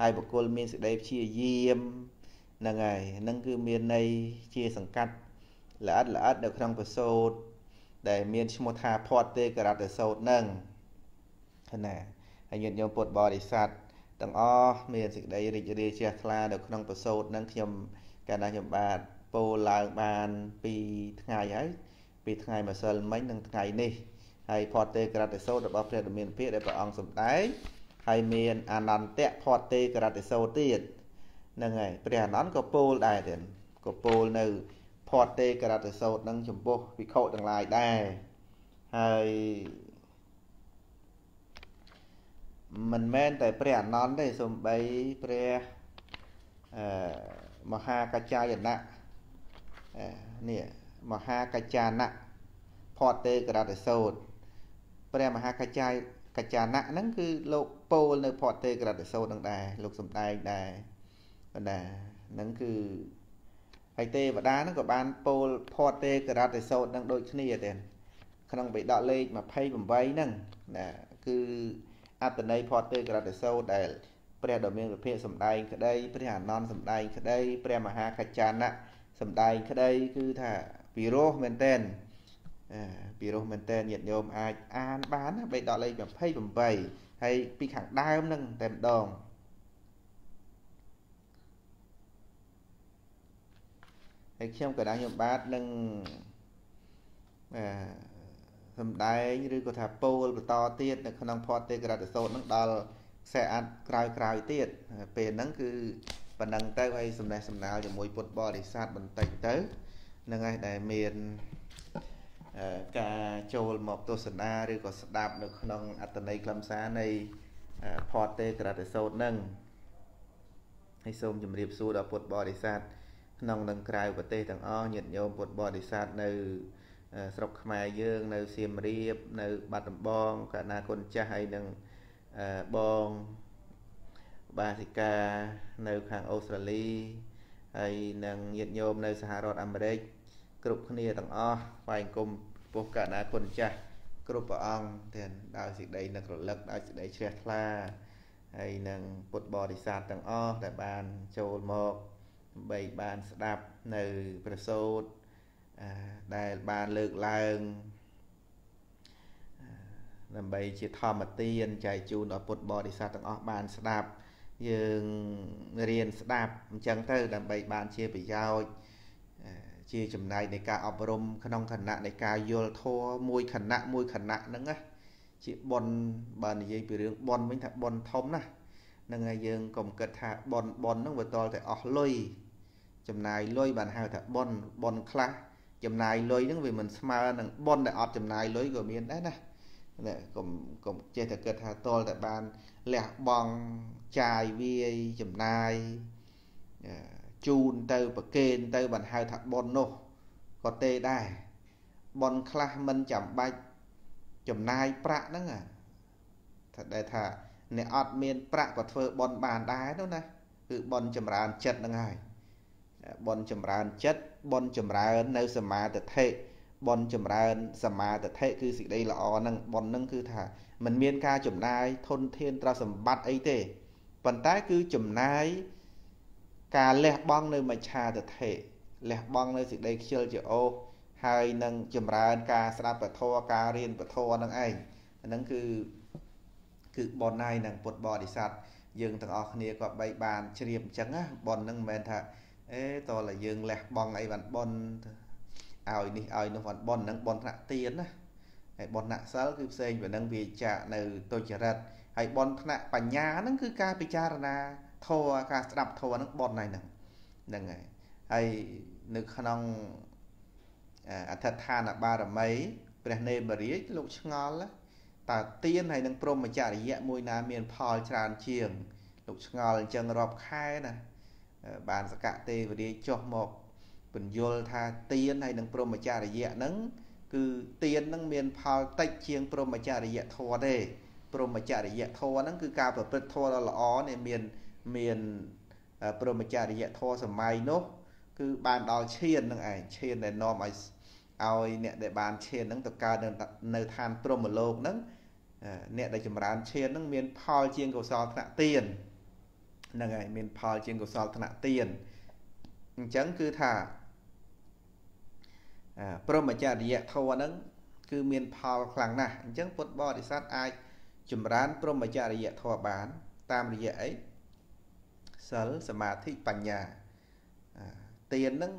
ហើយបុគ្គលមានសេចក្តីព្យាយាមហ្នឹងហើយហ្នឹងគឺមានន័យជាសង្កាត់ល្អិតល្អិតនៅក្នុងប្រសូតដែលមានឈ្មោះថាផាត់ទេករតសោតហ្នឹងណាហើយញាតិញោមពុទ្ធបរិស័ទទាំងអស់មានសេចក្តីរីករាយជ្រះថ្លានៅក្នុងប្រសូតហ្នឹងខ្ញុំ កាលណាខ្ញុំបាទពោលឡើងបានពីថ្ងៃហើយពីថ្ងៃម្សិលមិញនិងថ្ងៃនេះហើយផាត់ទេករតសោតរបស់ព្រះដ៏មានភិក្ខដែលព្រះអង្គសម្ដែងហើយមានអនន្តៈផតទេករតិសោទៀតហ្នឹងហើយព្រះអនន្តក៏ពោលដែរទៀតក៏ពោលនៅផតទេករតិសោតនឹងចំពោះវិខុទាំងឡាយដែរហើយមិនមែនតែព្រះអនន្តទេសំបីព្រះអឺ មហាកច្ចាយណៈនេះមហាកច្ចាណៈផតទេករតិសោតព្រះមហាកច្ចាយកច្ចាណៈហ្នឹងគឺលោកពោលនៅផតទេក្រតិសោតនឹងដែរលោកសំដែងដែរបណ្ដាហ្នឹងគឺហើយទេវតាហ្នឹងក៏បានពោលផតទេក្រតិសោតនឹងដូចគ្នាទេក្នុងបិដកលេខ28ហ្នឹងណាគឺអត្តន័យផតទេក្រតិសោតដែល ព្រះដ៏មានវិភាកសំដែងក្តីព្រះអានន្ទសំដែងក្តីព្រះមហាកច្ចាណៈសំដែងក្តីគឺថាពិរោះមែនតែនពីរោះមែនតើញាតិញោមអាចអានបានណាបេដកលេខ28ហើយពីខាងដើមនឹងតែម្ដងហើយខ្ញុំក៏ដែរខ្ញុំបាទនឹងអឺសំដែងឬក៏ថាពោលបន្តទៀតនៅក្នុងផតទេក្រតសោតនឹងដល់ ខ្សែអាត់ក្រោយក្រោយទៀតពេលហ្នឹងគឺប៉ុណ្ណឹងទៅហើយសំណេះសំណាលជាមួយពុទ្ធបរិស័ទបន្តិចទៅនឹងឯងដែលមានការចូលមកទស្សនាឬក៏ស្ដាប់នៅក្នុងអត្តន័យខ្លឹមសារនៃផតទេក្រតិសោតនឹងហើយសូមជម្រាបសួរដល់ពុទ្ធបរិស័ទក្នុងនិងក្រៅប្រទេសទាំងអស់ញាតិញោមពុទ្ធបរិស័ទនៅស្រុកខ្មែរយើង នៅសៀមរាបនៅបាត់ដំបងកណាគុណចាស់ហើយនឹង បងបាសិកានៅខាងអូស្ត្រាលីហើយនឹងញាតិញោមនៅសហរដ្ឋអាមេរិកគ្រប់គ្នាទាំងអស់ថ្វាយអង្គមពុះកណាគុណចាស់គ្រប់ព្រះអង្គទាំងដោយសេចក្តីនឹករលឹកដោយសេចក្តីជ្រះថ្លាហើយនឹងពុទ្ធបរិស័ទទាំងអស់ដែលបានចូលមកដើម្បីបានស្ដាប់នៅប្រសូតដែលបានលើកឡើង ដើម្បីជាធម្មទានចែកជូនដល់ពុទ្ធបរិស័ទទាំងអស់បានស្ដាប់យើងរៀនស្ដាប់អញ្ចឹងទៅដើម្បីបានជាប្រយោជន៍ជាចំណែកនៃការអប់រំក្នុងគណៈនៃការយល់ធម៌មួយគណៈមួយគណៈហ្នឹងណាជាប៉ុនបើនិយាយពីរឿងប៉ុនវិញថាប៉ុនធំណាហ្នឹងហើយយើងកុំគិតថាប៉ុនប៉ុនហ្នឹងវាតលតែអស់លុយចំណាយលុយបានហៅថាប៉ុនប៉ុនខ្លះចំណាយលុយហ្នឹងវាមិនស្មើនឹងប៉ុនដែលអត់ចំណាយលុយក៏មានដែរណា កុំកុំចេះតែគិតថាតលតែបានលះបង់ចាយវាយចំណាយជូនទៅប្រគេនទៅបានហៅថាប៉ុននោះក៏ទេដែរបនខ្លះមិនចាំបាច់ចំណាយប្រាក់ហ្នឹងថាដែលថាអ្នកអត់មានប្រាក់ក៏ធ្វើបនបានដែរនោះណាគឺបនចម្រើនចិត្តហ្នឹងហើយបនចម្រើនចិត្តបនចម្រើននៅសមាធិ បនចម្រើនសមាធិគឺសេចក្តីល្អហ្នឹងបនហ្នឹងគឺថាมันមានការចំណាយធនធានទ្រព្យសម្បត្តិអីទេប៉ុន្តែគឺចំណាយការលះបង់នៅមច្ឆាទិដ្ឋិលះបង់នៅសេចក្តីខ្ជិលជាអូសហើយនឹងចម្រើនការស្ដាប់ពធការរៀនពធនឹងឯងអាហ្នឹងគឺគឺបនហើយនឹងពុទ្ធបរិស័ទយើងទាំងអស់គ្នាក៏បីបានជ្រាបអញ្ចឹងណាបនហ្នឹងមិនមែនថាអេតើយើងលះបង់អីបានបន ឲ្យនេះឲ្យនោះបានបនហ្នឹងបនថ្នាក់ទៀនណាហើយបនថ្នាក់សិលគឺផ្សេងពីនឹងវាចាក់នៅទុច្ចរិតហើយបនថ្នាក់បញ្ញាហ្នឹងគឺការពិចារណាធម៌ការស្ដាប់ធម៌ហ្នឹងបនហ្នឹងហ្នឹងហើយហើយនៅក្នុងអធិដ្ឋានបារមីព្រះនេមរាជលោកឆ្ងល់តើទៀនហើយនឹងព្រមចរិយៈមួយណាមានផលច្រើនជាងលោកឆ្ងល់អញ្ចឹងរាប់ខែណាបានសកទេវរាជចុះមក ពន្យល់ថាទៀនហើយនឹងព្រមចរិយៈហ្នឹងគឺទៀនហ្នឹងមានផលតិចជាងព្រមចរិយៈធម៌ទេព្រមចរិយៈធម៌ហ្នឹងគឺការប្រព្រឹត្តធម៌ដ៏ល្អនេះមានមានព្រមចរិយធម៌សម័យនោះ គឺបានដល់ឈាននឹងឯងឈានដែលនាំឲ្យឲ្យអ្នកដែលបានឈានហ្នឹងទៅកើតនៅឋានព្រហ្មលោកហ្នឹងអ្នកដែលចម្រើនឈានហ្នឹងមានផលជាងកុសលថ្នាក់ទៀនហ្នឹងហើយមានផលជាងកុសលថ្នាក់ទៀនអញ្ចឹងគឺថា ព្រមចរិយធម៌ហ្នឹងគឺមានផលខ្លាំងណាស់អញ្ចឹងពុទ្ធបរិស័ទអាចចម្រើនព្រមចរិយធម៌បាន តាមរយៈអីសិលសមាធិបញ្ញាទៀនហ្នឹង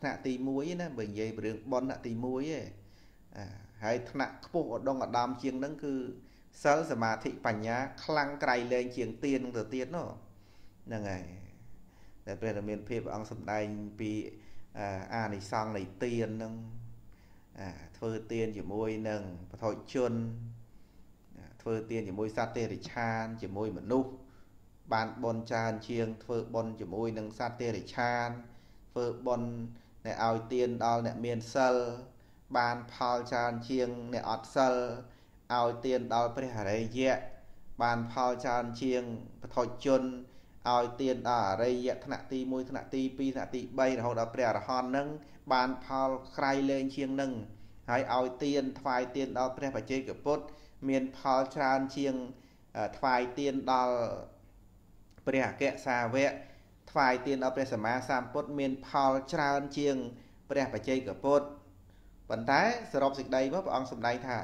ថ្នាក់ទី1ណាបើនិយាយរឿងប៉ុនថ្នាក់ទី1ឯងហើយថ្នាក់ខ្ពស់ឧត្តមឧត្តមជាងហ្នឹងគឺសិលសមាធិបញ្ញាខ្លាំងក្រៃលែងជាងទៀនទៅទៀតនោះហ្នឹងហើយតែព្រះរាមាភិបអង្គសម្ដែងពី អានិសង្ឃនៃទៀនហ្នឹងធ្វើទៀនជាមួយនឹងបថុជនធ្វើទៀនជាមួយសត្វទេរិឆាន ជាមួយមនុស្សបានបនច្រើនជាង ធ្វើបនជាមួយនឹងសត្វទេរិឆាន ធ្វើបនដែលឲ្យទានដល់អ្នកមានសិលបានផលច្រើនជាងអ្នកអត់សិលឲ្យទានដល់ព្រះអរិយៈបានផលច្រើនជាងពធជន ឲ្យទានដល់អរិយៈថ្នាក់ទី1ថ្នាក់ទី2ថ្នាក់ទី3រហូតដល់ព្រះអរហន្តនឹងបានផលក្រៃលែងជាងនឹងហើយឲ្យទានថ្វាយទានដល់ព្រះបច្ចេកពុទ្ធមានផលច្រើនជាងថ្វាយទានដល់ព្រះអគ្គសាវកថ្វាយទានដល់ព្រះសម្មាសម្ពុទ្ធមានផលច្រើនជាងព្រះបច្ចេកពុទ្ធប៉ុន្តែសរុបសេចក្តីមកព្រះអង្គសម្ដែងថា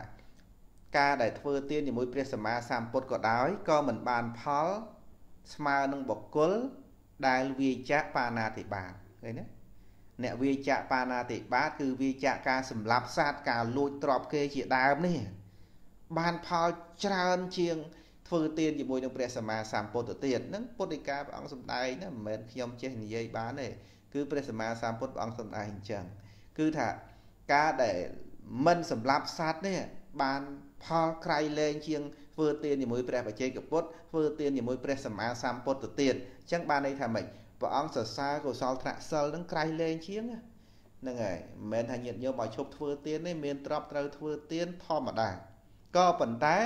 ការដែលធ្វើទានជាមួយព្រះសម្មាសម្ពុទ្ធក៏ដោយក៏មិនបានផល ស្មើនឹងបុគ្គលដែលវាចាក់បាណាតិបាតឃើញទេអ្នកវាចាក់បាណាតិបាតគឺវាចាក់ការសម្លាប់សត្វការលួចទ្រព្យគេជាដើមនេះបានផលច្រើនជាងធ្វើទានជាមួយនឹងព្រះសម្មាសម្ពុទ្ធទៅទៀតហ្នឹងពុទ្ធិកាព្រះអង្គសម្ដែងណាមិនមែនខ្ញុំចេះនិយាយបានទេគឺព្រះសម្មាសម្ពុទ្ធព្រះអង្គសម្ដែងអញ្ចឹងគឺថាការដែលមិនសម្លាប់សត្វនេះបានផលក្រៃលែងជាង ធ្វើទានជាមួយព្រះបច្ចេកពុទ្ធធ្វើទានជាមួយព្រះសម្មាសម្ពុទ្ធទៅទៀតអញ្ចឹងបានន័យថាម៉េចព្រះអង្គសរសើរកុសលថ្នាក់សិលនឹងក្រៃលែងជាងហ្នឹងហើយមិនមែនថាញាតិញោមឲ្យឈប់ធ្វើទានទេមានទ្របត្រូវធ្វើទានធម្មតាក៏ប៉ុន្តែ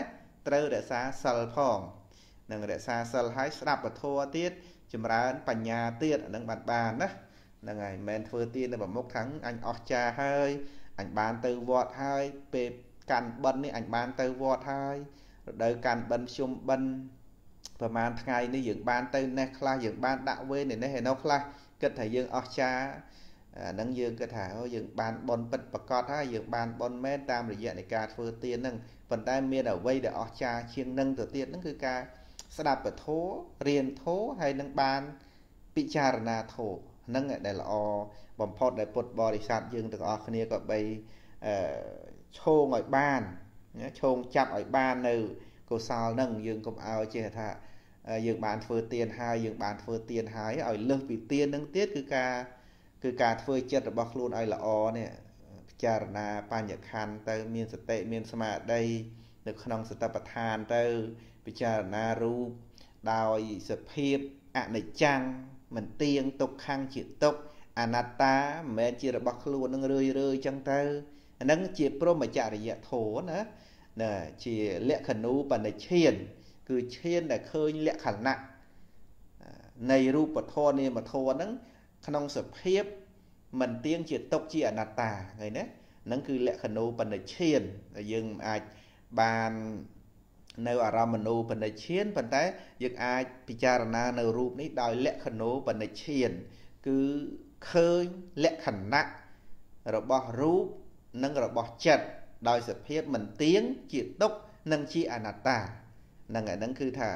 ត្រូវរក្សាសិលផងនឹងរក្សាសិលហើយស្ដាប់ពធទៀតចម្រើនបញ្ញាទៀតអានឹងបានបានណាហ្នឹងហើយមិនមែនធ្វើទាននៅប្រមុខខាងអញអស់ចាហើយអញបានទៅវត្តហើយពេលកាន់បិណ្ឌនេះអញបានទៅវត្តហើយ រដូវកាន់បិណ្ឌខ្ញុំបិណ្ឌប្រហែលថ្ងៃនេះយើងបានទៅនេះខ្លះយើងបានដាក់វេននេះឯនោះខ្លះគិតថាយើងអស់ចាអាហ្នឹងយើងគិតថាអូយើងបានបនពិតប្រកបហើយយើងបានបនមែនតាមរយៈនៃការធ្វើទានហ្នឹងប៉ុន្តែមានអ្វីដែលអស់ចាជាងនឹងទៅទៀតហ្នឹងគឺការស្ដាប់ពធរៀនធោហើយនឹងបានពិចារណាធោហ្នឹងដែលល្អបំផុតដែលពុទ្ធបរិស័ទយើងទាំងអស់គ្នាក៏បីអឺឈោងឲ្យបាន ឈោងចាប់ឲ្យបាននៅកុសលហ្នឹងយើងកុំឲ្យចេះថាយើងបានធ្វើទៀនហើយយើងបានធ្វើទៀនហើយឲ្យលើសពីទៀនហ្នឹងទៀតគឺការគឺការធ្វើចិត្តរបស់ខ្លួនឲ្យល្អនេះពិចារណាបញ្ញខណ្ឌទៅមានសតិមានស្មារតីនៅក្នុងសតិប្បដ្ឋានទៅពិចារណារូបដោយសភាពអនិច្ចំមិនទៀងទុក្ខំជាទុក្ខអនត្តាមិនមែនជារបស់ខ្លួននឹងរឿយរឿយចឹងទៅអានឹងជាព្រមចរិយធម៌ណា ណាជាលក្ខណូបនិឈាន គឺឈានដែលឃើញលក្ខណៈនៃរូបធម៌នាមធម៌ហ្នឹងក្នុងសភាពមិនទៀងជាទុកជាអនត្តាឃើញទេហ្នឹងគឺលក្ខណូបនិឈានដែលយើងអាចបាននៅអារម្មណ៍មនោបនិឈានប៉ុន្តែយើងអាចពិចារណានៅរូបនេះដោយលក្ខណូបនិឈាន គឺឃើញលក្ខណៈរបស់រូបនិងរបស់ចិត្ត ដោយសភាពមិនទៀងជាទុកនិងជាអនត្តាហ្នឹងហ្នឹងគឺថា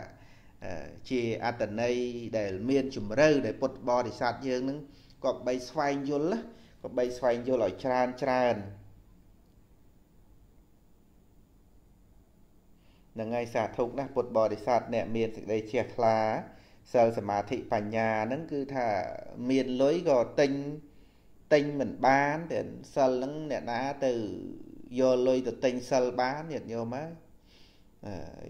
ជាអត្តន័យដែលមានជំរឿដែលពុទ្ធបរិស័ទយើងនឹងក៏បីស្វែងយល់ក៏បីស្វែងយល់ឲ្យច្រើនច្រើននឹងហើយសាធុណាស់ពុទ្ធបរិស័ទអ្នកមានសេចក្តីជ្រះថ្លាសិលសមាធិបញ្ញាហ្នឹងគឺថាមានលុយក៏ទិញទិញមិនបានតែសិលហ្នឹងអ្នកណាទៅ យកលុយទៅទិញសិលបានញាតិញោមហើយ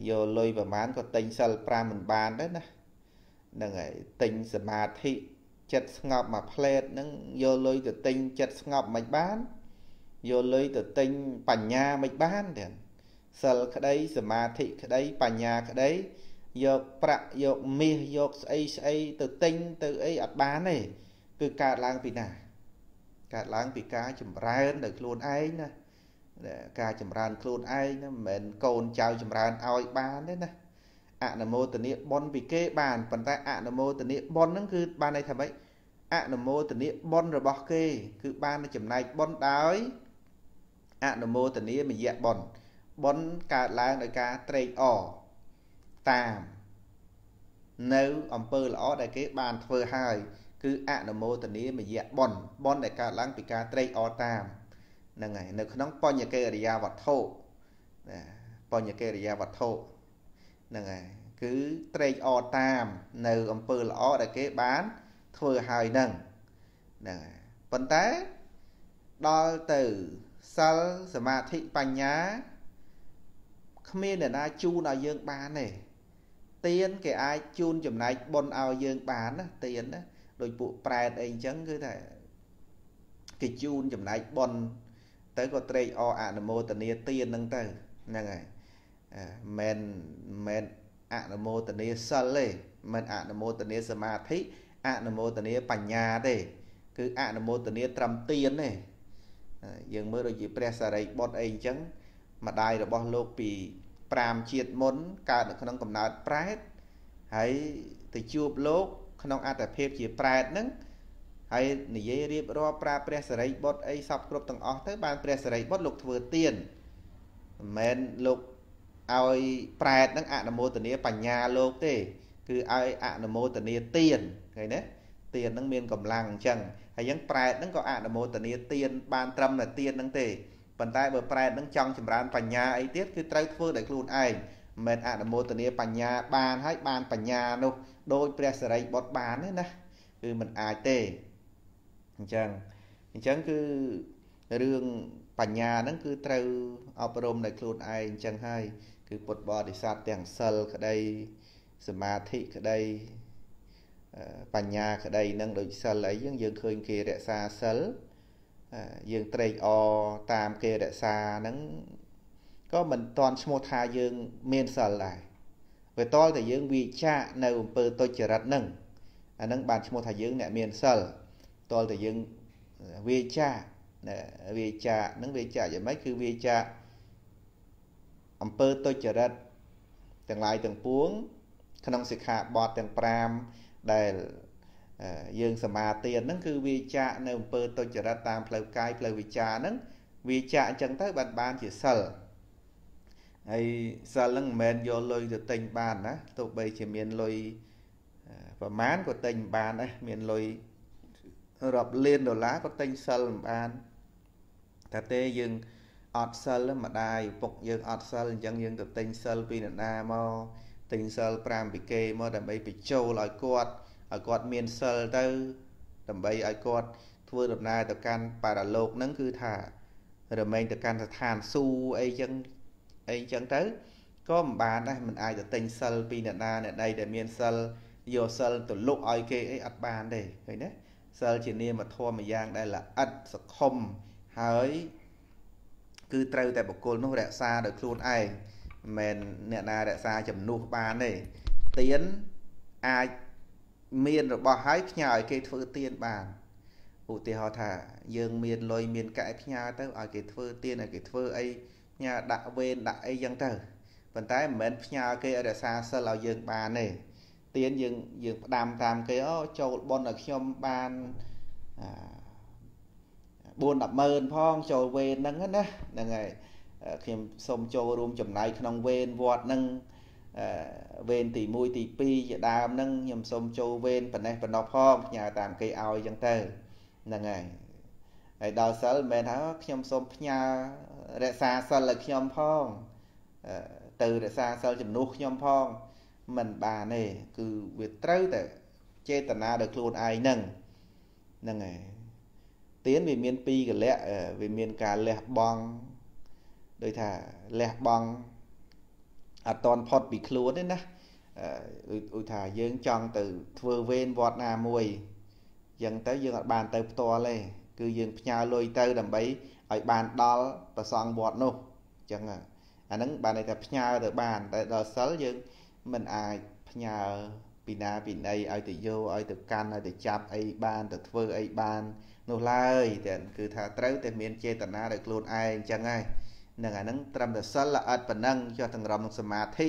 យកលុយប្រហែលក៏ទិញសិល5មិនបានដែរណាហ្នឹងហើយទិញសមាធិចិត្តស្ងប់មួយផ្លេតហ្នឹងយកលុយទៅទិញចិត្តស្ងប់មិនបានយកលុយទៅទិញបញ្ញាមិនបានទៀតសិលក្តីសមាធិក្តីបញ្ញាក្តីយកប្រាក់យកមាសយកស្អីស្អីទៅទិញទៅអីអត់បានទេគឺកើតឡើងពីណាកើតឡើងពីការចម្រើនដោយខ្លួនឯងណា ការចម្រើនខ្លួនឯងណាមិនមែនកូនចៅចម្រើនឲ្យបានទេណាអនុមោទនីបុណ្យពីគេបានប៉ុន្តែអនុមោទនីបុណ្យហ្នឹងគឺបានន័យថាម៉េចអនុមោទនីបុណ្យរបស់គេ គឺបានចំណែកបុណ្យដោយអនុមោទនីមយៈបុណ្យបុណ្យកើតឡើងដោយការត្រេកអរតាមនៅអំពើល្អដែលគេបានធ្វើហើយគឺអនុមោទនីមយៈបុណ្យបុណ្យដែលកើតឡើងពីការត្រេកអរតាម ហ្នឹងហើយនៅក្នុងបញ្ញកិរិយាវត្ថុបញ្ញកិរិយាវត្ថុហ្នឹងហើយគឺត្រេកអរតាមនៅអំពើល្អដែលគេបានធ្វើហើយហ្នឹងហ្នឹងហើយប៉ុន្តែដល់ទៅសិលសមាធិបញ្ញាគ្មានអ្នកណាជូនឲ្យយើងបានទេទៀនគេអាចជូនចំណែកបុណ្យឲ្យយើងបានណាទៀនណាដោយពួកប្រែតអីអញ្ចឹងគឺថាគេជូនចំណែកបុណ្យ ទៅក៏ត្រេកអរអនុមោទនាទៀនហ្នឹងទៅហ្នឹងហើយមិនមិនអនុមោទនាសិលទេមិនអនុមោទនាសមាធិអនុមោទនាបញ្ញាទេគឺអនុមោទនាត្រឹមទៀនទេយើងមើលដូចជាព្រះសារីបុត្រអីអញ្ចឹងម្ដាយរបស់លោកពី5ជាតិមុនកើតនៅក្នុងកំណើតប្រែតហើយទៅជួបលោកក្នុងអត្តភាពជាប្រែតហ្នឹង ហើយនិយាយរៀបរាប់ប្រើព្រះសរិយបុត្រអីសពគ្រប់ទាំងអស់ទៅបានព្រះសរិយបុត្រលោកធ្វើទៀនមិនមែនលោកឲ្យប្រែតហ្នឹងអនុមោទនាបញ្ញាលោកទេ គឺឲ្យអនុមោទនាទៀនឃើញទេទៀនហ្នឹងមានកម្លាំងអញ្ចឹងហើយយ៉ាងប្រែតហ្នឹងក៏អនុមោទនាទៀនបានត្រឹមតែទៀនហ្នឹងទេប៉ុន្តែបើប្រែតហ្នឹងចង់ចម្រើនបញ្ញាអីទៀតគឺត្រូវធ្វើដោយខ្លួនឯងមិនអនុមោទនាបញ្ញាបានហើយបានបញ្ញានោះដោយព្រះសរិយបុត្របានទេណាគឺមិនអាចទេ អញ្ចឹងអញ្ចឹងគឺរឿងបញ្ញាហ្នឹងគឺត្រូវអប់រំដោយខ្លួនឯងអញ្ចឹងហើយគឺពុទ្ធបរិស័ទទាំងសិលក្តីសមាធិក្តីបញ្ញាក្តីនឹងដូចសិលអីយើងយើងឃើញគេរក្សាសិលយើងត្រេកអរតាមគេរក្សាហ្នឹងក៏មិនតន់ឈ្មោះថាយើងមានសិលដែរវាតលតែយើងវិចាកនៅអំពើទុច្ចរិតហ្នឹងអាហ្នឹងបានឈ្មោះថាយើងអ្នកមានសិល តលតែយើងវិចាកវិចាកហ្នឹងវិចាកយ៉ាងម៉េចគឺវិចាកអំពើទុច្ចរិតទាំងឡាយទាំងពួង ក្នុងសិក្ខាបទទាំង5ដែលយើងសមាទានហ្នឹងគឺវាចាកនៅអំពើទុច្ចរិតតាមផ្លូវកាយផ្លូវវិចារហ្នឹងវាចាកអញ្ចឹងទៅបានបានជាសិលហើយសិលហ្នឹងមិនមែនយកលុយទៅទិញបានណាទោះបីជាមានលុយប្រមាណក៏ទិញបានដែរមានលុយ រាប់លានដុល្លារក៏ទិញសិលមិនបានតែទេយើងអត់សិលម្ដាយឪពុកយើងអត់សិលអញ្ចឹងយើងទៅទិញសិលពីនរណាមកទិញសិល5ពីគេមកដើម្បីបញ្ចូលឲ្យគាត់ឲ្យគាត់មានសិលទៅដើម្បីឲ្យគាត់ធ្វើដំណើរទៅកាន់បរលោកហ្នឹងគឺថារមែងទៅកាន់ស្ថានសួគ៌អីចឹងអីចឹងទៅក៏មិនបានដែរមិនអាចទៅទិញសិលពីអ្នកណាអ្នកណីដែលមានសិលយកសិលទៅលុកឲ្យគេអីអត់បានទេឃើញទេ សិលជានាមធម៌មួយយ៉ាងដែលល្អិតសខុមហើយ គឺត្រូវតែបុគ្គលនោះរក្សាដោយខ្លួនឯងមិនមែនអ្នកណារក្សាចំនួនបានទេទៀនអាចមានរបស់ហើយផ្ញើឲ្យគេធ្វើទៀនបានឧទាហរណ៍ថាយើងមានលុយមានកែផ្ញើទៅឲ្យគេធ្វើទៀនឲ្យគេធ្វើអីផ្ញើដាក់វេនដាក់អីចឹងទៅប៉ុន្តែមិនមែនផ្ញើគេឲ្យរក្សាសិលឲ្យយើងបានទេ ទៀនយើងយើងផ្ដាំតាមគេអូចូលប៉ុនឲ្យខ្ញុំបាន4 100000ផងចូលវេនហ្នឹងណាហ្នឹងហើយខ្ញុំសូមចូលរួមចំណាយក្នុងវេនវត្តហ្នឹងវេនទី1ទី2ជាដើមហ្នឹងខ្ញុំសូមចូលវេនប៉ុណ្ណេះប៉ុណ្ណោះផងផ្ញើតាមគេឲ្យអញ្ចឹងទៅហ្នឹងហើយហើយដល់សិលមិនមែនថាខ្ញុំសូមផ្ញើរក្សាសិលឲ្យខ្ញុំផងទៅរក្សាសិលជំនួសខ្ញុំផង មិនបានទេគឺវាត្រូវតែចេតនាដោយខ្លួនឯងហ្នឹងហ្នឹងហើយទៀនវាមានពីរកលៈវាមានការលះបង់ដោយថាលះបង់អត់តន់ផុតពីខ្លួនទេណាឧទាថាយើងចង់ទៅធ្វើវេនវត្តណាមួយយ៉ាងទៅយើងអត់បានទៅផ្ទាល់ទេគឺយើងផ្ញើលុយទៅដើម្បីឲ្យបានដល់ប្រសងវត្តនោះអញ្ចឹងអាហ្នឹងបានន័យថាផ្ញើទៅបានតែដល់សិលយើង មិនអាចផ្ញើពីណាពីណីឲ្យទៅយកឲ្យទៅកាន់ឲ្យទៅចាប់អីបានទៅធ្វើអីបាននោះឡើយតែគឺថាត្រូវតែមានចេតនាដោយខ្លួនឯងអញ្ចឹងហើយនឹងអាហ្នឹងត្រឹមតែសិលល្អិតប៉ុណ្ណឹងចុះទាំងរំនឹងសមាធិ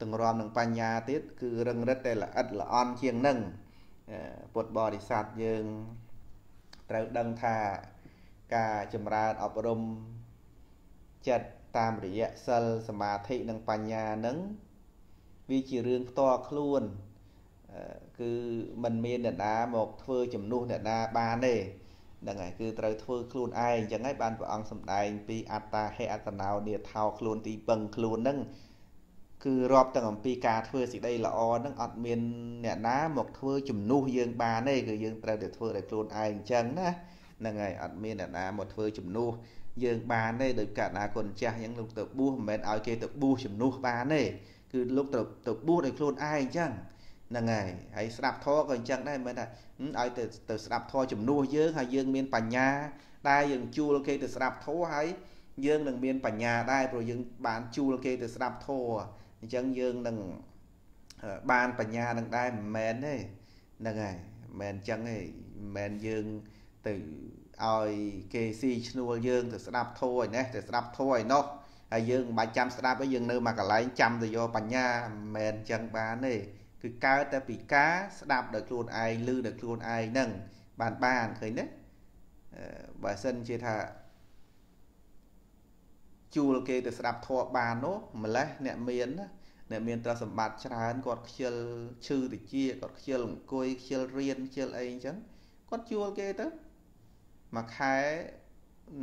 ទាំងរំនឹងបញ្ញាទៀតគឺរឹងរិតតែល្អិតល្អន់ជាងនឹងពុទ្ធបរិស័ទយើងត្រូវដឹងថាការចម្រើនអប់រំចិត្តតាមរយៈសិលសមាធិនិងបញ្ញានឹង វាជារឿងផ្ទាល់ខ្លួនគឺมันមានអ្នកណាមកធ្វើជំនួសអ្នកណាបានទេហ្នឹងហើយគឺត្រូវធ្វើខ្លួនឯងអញ្ចឹងហើយបានព្រះអង្គសម្ដែងពីអត្តាហេអត្តនោនិថោខ្លួនទីពឹងខ្លួនហ្នឹងគឺរាប់ទាំងអំពីការធ្វើសេចក្តីល្អហ្នឹងអត់មានអ្នកណាមកធ្វើជំនួសយើងបានទេគឺយើងត្រូវតែធ្វើដោយខ្លួនឯងអញ្ចឹងណាហ្នឹងហើយអត់មានអ្នកណាមកធ្វើជំនួសយើងបានទេដោយកណ្ណាគុណចាស់អញ្ចឹងលោកទៅបួសមិនមែនឲ្យគេទៅបួសជំនួសបានទេ គឺលោកទៅទៅបួសដោយខ្លួនឯងអញ្ចឹងហ្នឹងហើយហើយស្ដាប់ធម៌ក៏អញ្ចឹងដែរមិនថាឲ្យទៅទៅស្ដាប់ធម៌ជំនួសយើងហើយយើងមានបញ្ញាដែលយើងជួលគេទៅស្ដាប់ធម៌ហើយយើងនឹងមានបញ្ញាដែរព្រោះយើងបានជួលគេទៅស្ដាប់ធម៌អញ្ចឹងយើងនឹងបានបញ្ញានឹងដែរមិនមែនទេហ្នឹងហើយមិនមែនអញ្ចឹងទេមិនមែនយើងទៅឲ្យគេស៊ីឈ្នួលយើងទៅស្ដាប់ធម៌ឯនេះទៅស្ដាប់ធម៌ឯនោះ ហើយយើងមិនបាច់ចាំស្ដាប់ទេយើងនៅមកកន្លែងចាំទៅយកបញ្ញាមិនមែនអញ្ចឹងបានទេគឺកើតតែពីការស្ដាប់ដោយខ្លួនឯងឮដោយខ្លួនឯងហ្នឹងបានបានឃើញទេបើសិនជាថាជួលគេទៅស្ដាប់ធម៌បាននោះម្លេះអ្នកមានណាអ្នកមានទ្រព្យសម្បត្តិច្រើនគាត់ខ្ជិលឈឺតិចគាត់ខ្ជិលអង្គុយខ្ជិលរៀនខ្ជិលអីអញ្ចឹងគាត់ជួលគេទៅមួយខែ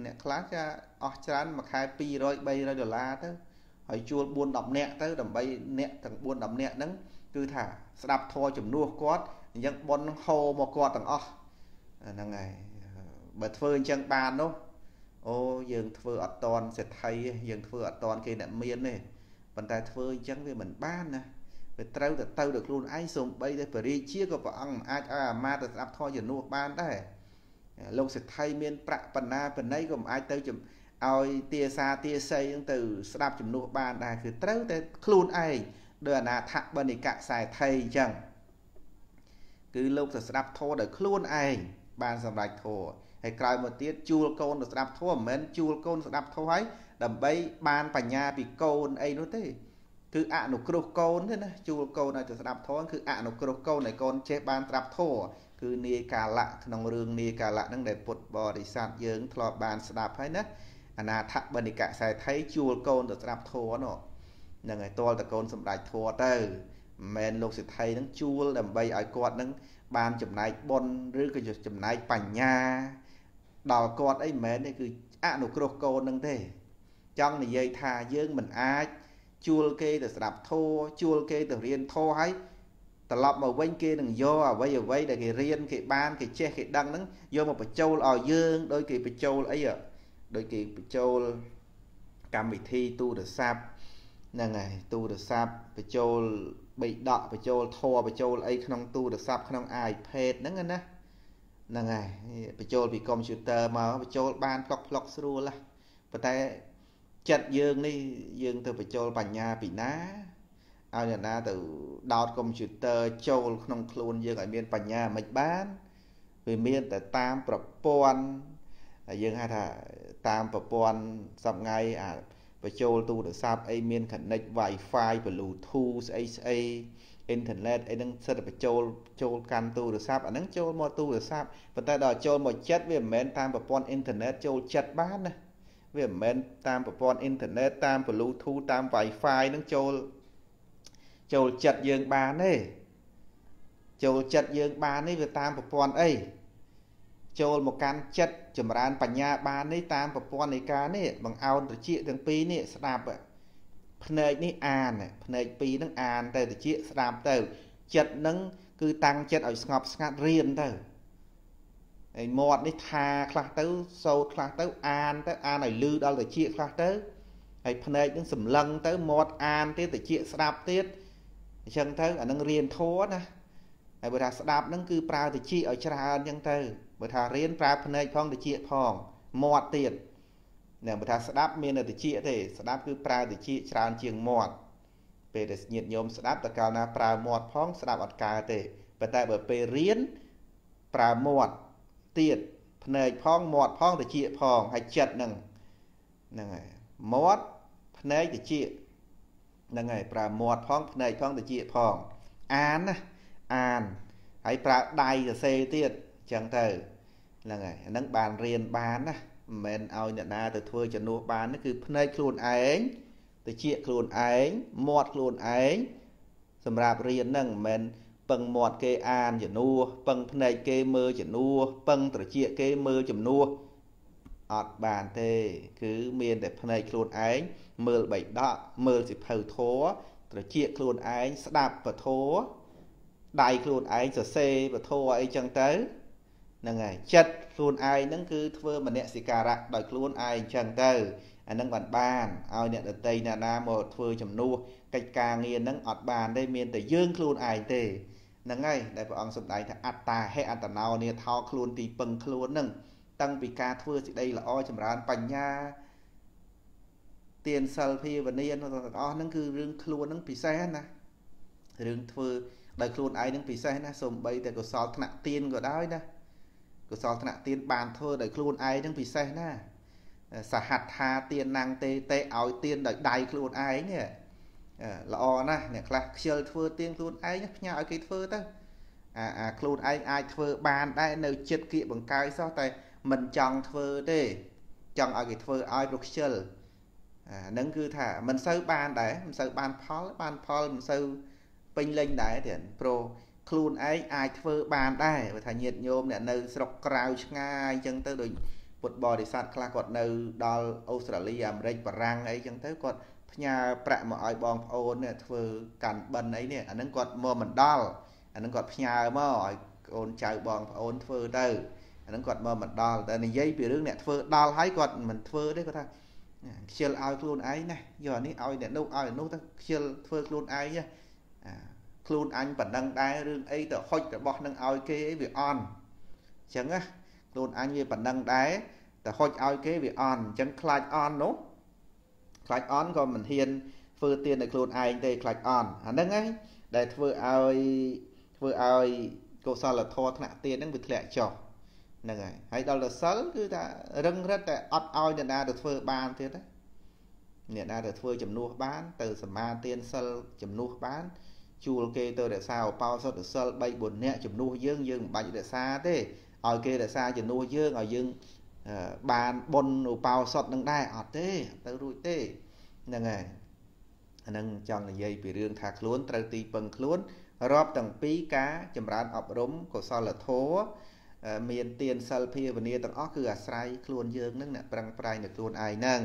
អ្នកខ្លះចាអស់ច្រើនមួយខែ200 300ដុល្លារទៅហើយជួល4 10នាក់ទៅដើម្បីអ្នកទាំង4 10នាក់ហ្នឹងគឺថាស្ដាប់ធម៌ជំនួសគាត់អញ្ចឹងប៉ុនហោមកគាត់ទាំងអស់ហ្នឹងហើយបើធ្វើអញ្ចឹងបាននោះអូយើងធ្វើអត់តន់សេដ្ឋីយើងធ្វើអត់តន់គេអ្នកមានទេប៉ុន្តែធ្វើអញ្ចឹងវាមិនបានណាវាត្រូវតែទៅដល់ខ្លួនឯងសូម្បីតែបរិជាក៏ព្រះអង្គមិនអាចឲ្យអាមាត្យទៅស្ដាប់ធម៌ជំនួសបានដែរ លោកសេដ្ឋីមានប្រាក់បណ្ណាបណៃក៏មិនអាចទៅឲ្យទាសាទាស័យនឹងទៅស្ដាប់ជំនួសបានដែរគឺត្រូវតែខ្លួនឯងដោយអនាថបនិកៈខ្សែថៃអញ្ចឹងគឺលោកទៅស្ដាប់ធម៌ដោយខ្លួនឯងបានសម្រេចធម៌ហើយក្រោយមកទៀតជួលកូនទៅស្ដាប់ធម៌មិនមែនជួលកូនស្ដាប់ធម៌ហើយដើម្បីបានបញ្ញាពីកូនអីនោះទេគឺអនុគ្រោះកូនទេណាជួលកូនឲ្យទៅស្ដាប់ធម៌គឺអនុគ្រោះកូនឲ្យកូនចេះបានស្ដាប់ធម៌ គឺនាយកាលៈក្នុងរឿងនាយកាលៈហ្នឹងដែលពុទ្ធបរិស័ទយើងធ្លាប់បានស្ដាប់ហើយណាអនាថបនិកៈខ្សែថៃជួលកូនទៅស្ដាប់ធម៌នោះហ្នឹងហើយតលតកូនសម្ដេចធម៌ទៅមិនមែនលោកសិទ្ធិហ្នឹងជួលដើម្បីឲ្យគាត់ហ្នឹងបានចំណែកបុណ្យឬក៏ចំណែកបញ្ញាដល់គាត់អីមិនមែនទេគឺអនុគ្រោះកូននឹងទេចង់និយាយថាយើងមិនអាចជួលគេទៅស្ដាប់ធម៌ជួលគេទៅរៀនធម៌ហើយ ត្រឡប់មកវិញគេនឹងយកអ្វីអ្វីដែលគេរៀនគេបានគេចេះគេដឹងហ្នឹងយកមកបញ្ចូលឲ្យយើងដោយគេបញ្ចូលអីដោយគេបញ្ចូលកម្មវិធីទូរស័ព្ទហ្នឹងហើយទូរស័ព្ទបញ្ចូលបិដកបញ្ចូលធរបញ្ចូលអីក្នុងទូរស័ព្ទក្នុង iPad ហ្នឹងណាហ្នឹងហើយបញ្ចូលពីកុំព្យូទ័រមកបញ្ចូលបានផ្លុកផ្លុកស្រួលហ่ะប៉ុន្តែចិត្តយើងនេះយើងទៅបញ្ចូលបញ្ញាពីណា ឲ្យអ្នកណាទៅដោតកុំព្យូទ័រចូលក្នុងខ្លួនយើងឲ្យមានបញ្ញាមិនបានវាមានតែតាមប្រព័ន្ធយើងហៅថាតាមប្រព័ន្ធសប្ងៃអាបញ្ចូលទូរស័ព្ទអីមាន connect Wi-Fi Bluetooth ស្អីស្អីអ៊ីនធឺណិតអីហ្នឹងសិតតែបញ្ចូលចូលកាន់ទូរស័ព្ទអាហ្នឹងចូលមកទូរស័ព្ទប៉ុន្តែដល់ចូលមកចិត្តវាមិនមែនតាមប្រព័ន្ធអ៊ីនធឺណិតចូលចិត្តបានណាវាមិនមែនតាមប្រព័ន្ធអ៊ីនធឺណិតតាម Bluetooth តាម Wi-Fi ហ្នឹងចូល ចូលចិត្តយើងបានទេចូលចិត្តយើងបាននេះវាតាមប្រព័ន្ធអីចូលមកកាន់ចិត្តចម្រើនបញ្ញាបាននេះតាមប្រព័ន្ធនៃការនេះបង្អោនត្រចៀកទាំងពីរនេះស្ដាប់ភ្នែកនេះអានភ្នែកពីរហ្នឹងអានទៅត្រចៀកស្ដាប់ទៅចិត្តហ្នឹងគឺតាំងចិត្តឲ្យស្ងប់ស្ងាត់រៀនទៅហើយមាត់នេះថាខ្លះទៅសោតខ្លះទៅអានទៅអានឲ្យលឺដល់ត្រចៀកខ្លះទៅហើយភ្នែកនឹងសម្លឹងទៅមាត់អានទៀតត្រចៀកស្ដាប់ទៀត អញ្ចឹងទៅអានឹងរៀនធัวណាហើយបើថាស្ដាប់ហ្នឹងគឺប្រើតិចឲ្យច្រើនអញ្ចឹងទៅបើថារៀនប្រើភ្នែកផងតិចផងមាត់ទៀតនឹងបើថាស្ដាប់មានតែតិចទេស្ដាប់គឺប្រើតិចច្រើនជាងមាត់ពេលដែលញាតញោមស្ដាប់តើកាលណាប្រើមាត់ផងស្ដាប់អត់កើតទេប៉ុន្តែបើពេលរៀនប្រើមាត់ទៀតភ្នែកផងមាត់ផងតិចផងហើយចិត្តហ្នឹងហ្នឹងហើយមាត់ភ្នែកតិច ហ្នឹងហើយប្រើមាត់ផងភ្នែកផងតិចផងអានណាអានហើយប្រើដៃសរសេរទៀតអញ្ចឹងទៅហ្នឹងហើយអាហ្នឹងបានរៀនបានណាមិនមែនឲ្យអ្នកណាទៅធ្វើជំនួសបានគឺភ្នែកខ្លួនឯងតិចខ្លួនឯងមាត់ខ្លួនឯងសម្រាប់រៀនហ្នឹងមិនមែនពឹងមាត់គេអានជំនួសពឹងភ្នែកគេមើលជំនួសពឹងត្រចៀកគេមើលជំនួស អត់បានទេ គឺមានតែភ្នែកខ្លួនឯងមើលបៃដកមើលសិភៅធัวត្រចៀកខ្លួនឯងស្ដាប់ពធัวដៃខ្លួនឯងសរសេរពធអីចឹងទៅហ្នឹងហើយចិត្តខ្លួនឯងហ្នឹងគឺធ្វើមនសិការៈដោយខ្លួនឯងអញ្ចឹងទៅអាហ្នឹងបានបានឲ្យអ្នកដតីអ្នកណាមកធ្វើជំនួសកិច្ចការងារហ្នឹងអត់បានទេមានតែយើងខ្លួនឯងទេហ្នឹងហើយដែលព្រះអង្គសម្ដែងថាអត្តាហេអត្តណោនាថោខ្លួនទីពឹងខ្លួនហ្នឹង តាំងពីការធ្វើសេចក្តីល្អចម្រើនបញ្ញាទានសិលភាវនាទាំងអស់ហ្នឹងគឺរឿងខ្លួនហ្នឹងពិសេសណារឿងធ្វើដោយខ្លួនឯងនឹងពិសេសណាសូម្បីតែកុសលថ្នាក់ទៀនក៏ដោយណាកុសលថ្នាក់ទៀនបានធ្វើដោយខ្លួនឯងនឹងពិសេសណាសហត្ថាទៀនណាំងទេទេឲ្យទៀនដោយដៃខ្លួនឯងនេះល្អណាស់អ្នកខ្លះខ្ជិលធ្វើទៀនខ្លួនឯងផ្ញើឲ្យគេធ្វើទៅអាអាខ្លួនឯងអាចធ្វើបានដែរនៅចិត្តគៀកបង្កើយសោះតែ មិនចង់ធ្វើទេ ចង់ឲ្យគេធ្វើឲ្យព្រោះខ្ជិលអាហ្នឹងគឺថាមិនសូវបានដែរមិនសូវបានផលបានផលមិនសូវពេញលេញដែរទៀតព្រោះខ្លួនឯងអាចធ្វើបានដែរបើថាញាតញោមអ្នកនៅស្រុកក្រៅឆ្ងាយអញ្ចឹងទៅដូចពុទ្ធបរិស័ទខ្លះគាត់នៅដល់អូស្ត្រាលីអាមេរិកបារាំងអីចឹងទៅគាត់ផ្ញើប្រាក់មកឲ្យបងប្អូននេះធ្វើកាន់បិណ្ឌអីនេះអាហ្នឹងគាត់មកមិនដល់អាហ្នឹងគាត់ផ្ញើមកឲ្យកូនចៅបងប្អូនធ្វើទៅអាអា ហ្នឹងគាត់មកមិនដល់តែនិយាយពីរឿងអ្នកធ្វើដល់ហើយគាត់មិនធ្វើទេគាត់ថាខ្ជិលឲ្យខ្លួនឯងណាយកអានេះឲ្យអ្នកនោះឲ្យនោះទៅខ្ជិលធ្វើខ្លួនឯងណាខ្លួនអញប៉ណ្ណឹងដែររឿងអីទៅហុចរបស់នឹងឲ្យគេអីវាអន់អញ្ចឹងណាខ្លួនអញវាប៉ណ្ណឹងដែរតែហុចឲ្យគេវាអន់អញ្ចឹងខ្លាចអន់នោះខ្លាចអន់ក៏មិនហ៊ានធ្វើទៀនឲ្យខ្លួនឯងទេខ្លាចអន់អាហ្នឹងឯងដែលធ្វើឲ្យធ្វើឲ្យកុសលធម៌ថ្នាក់ទៀនហ្នឹងវាធ្លាក់ចុះ ហ្នឹងហើយហើយដល់ទៅសិលគឺថារឹងរិតតែអត់ឲ្យអ្នកណាទៅធ្វើបានទៀតណាអ្នកណាទៅធ្វើចំនួនបាន ទៅសមាទានសិលចំនួនបានជួលគេទៅរក្សាឧបោសថសិល3 4នាក់ចំនួនយើងយើងមិនបាច់រក្សាទេឲ្យគេរក្សាចំនួនយើងឲ្យយើងបានបុណ្យឧបោសថនឹងដែរអត់ទេទៅរួចទេហ្នឹងហើយអានឹងចង់និយាយពីរឿងថាខ្លួនត្រូវទីពឹងខ្លួនរាប់ទាំងពីរការចម្រើនអប់រំកុសលធម៌ មានទានសិលភាវនាទាំងអស់គឺអាស្រ័យខ្លួនយើងនឹងអ្នកប្រឹងប្រែងនៅខ្លួនឯងហ្នឹង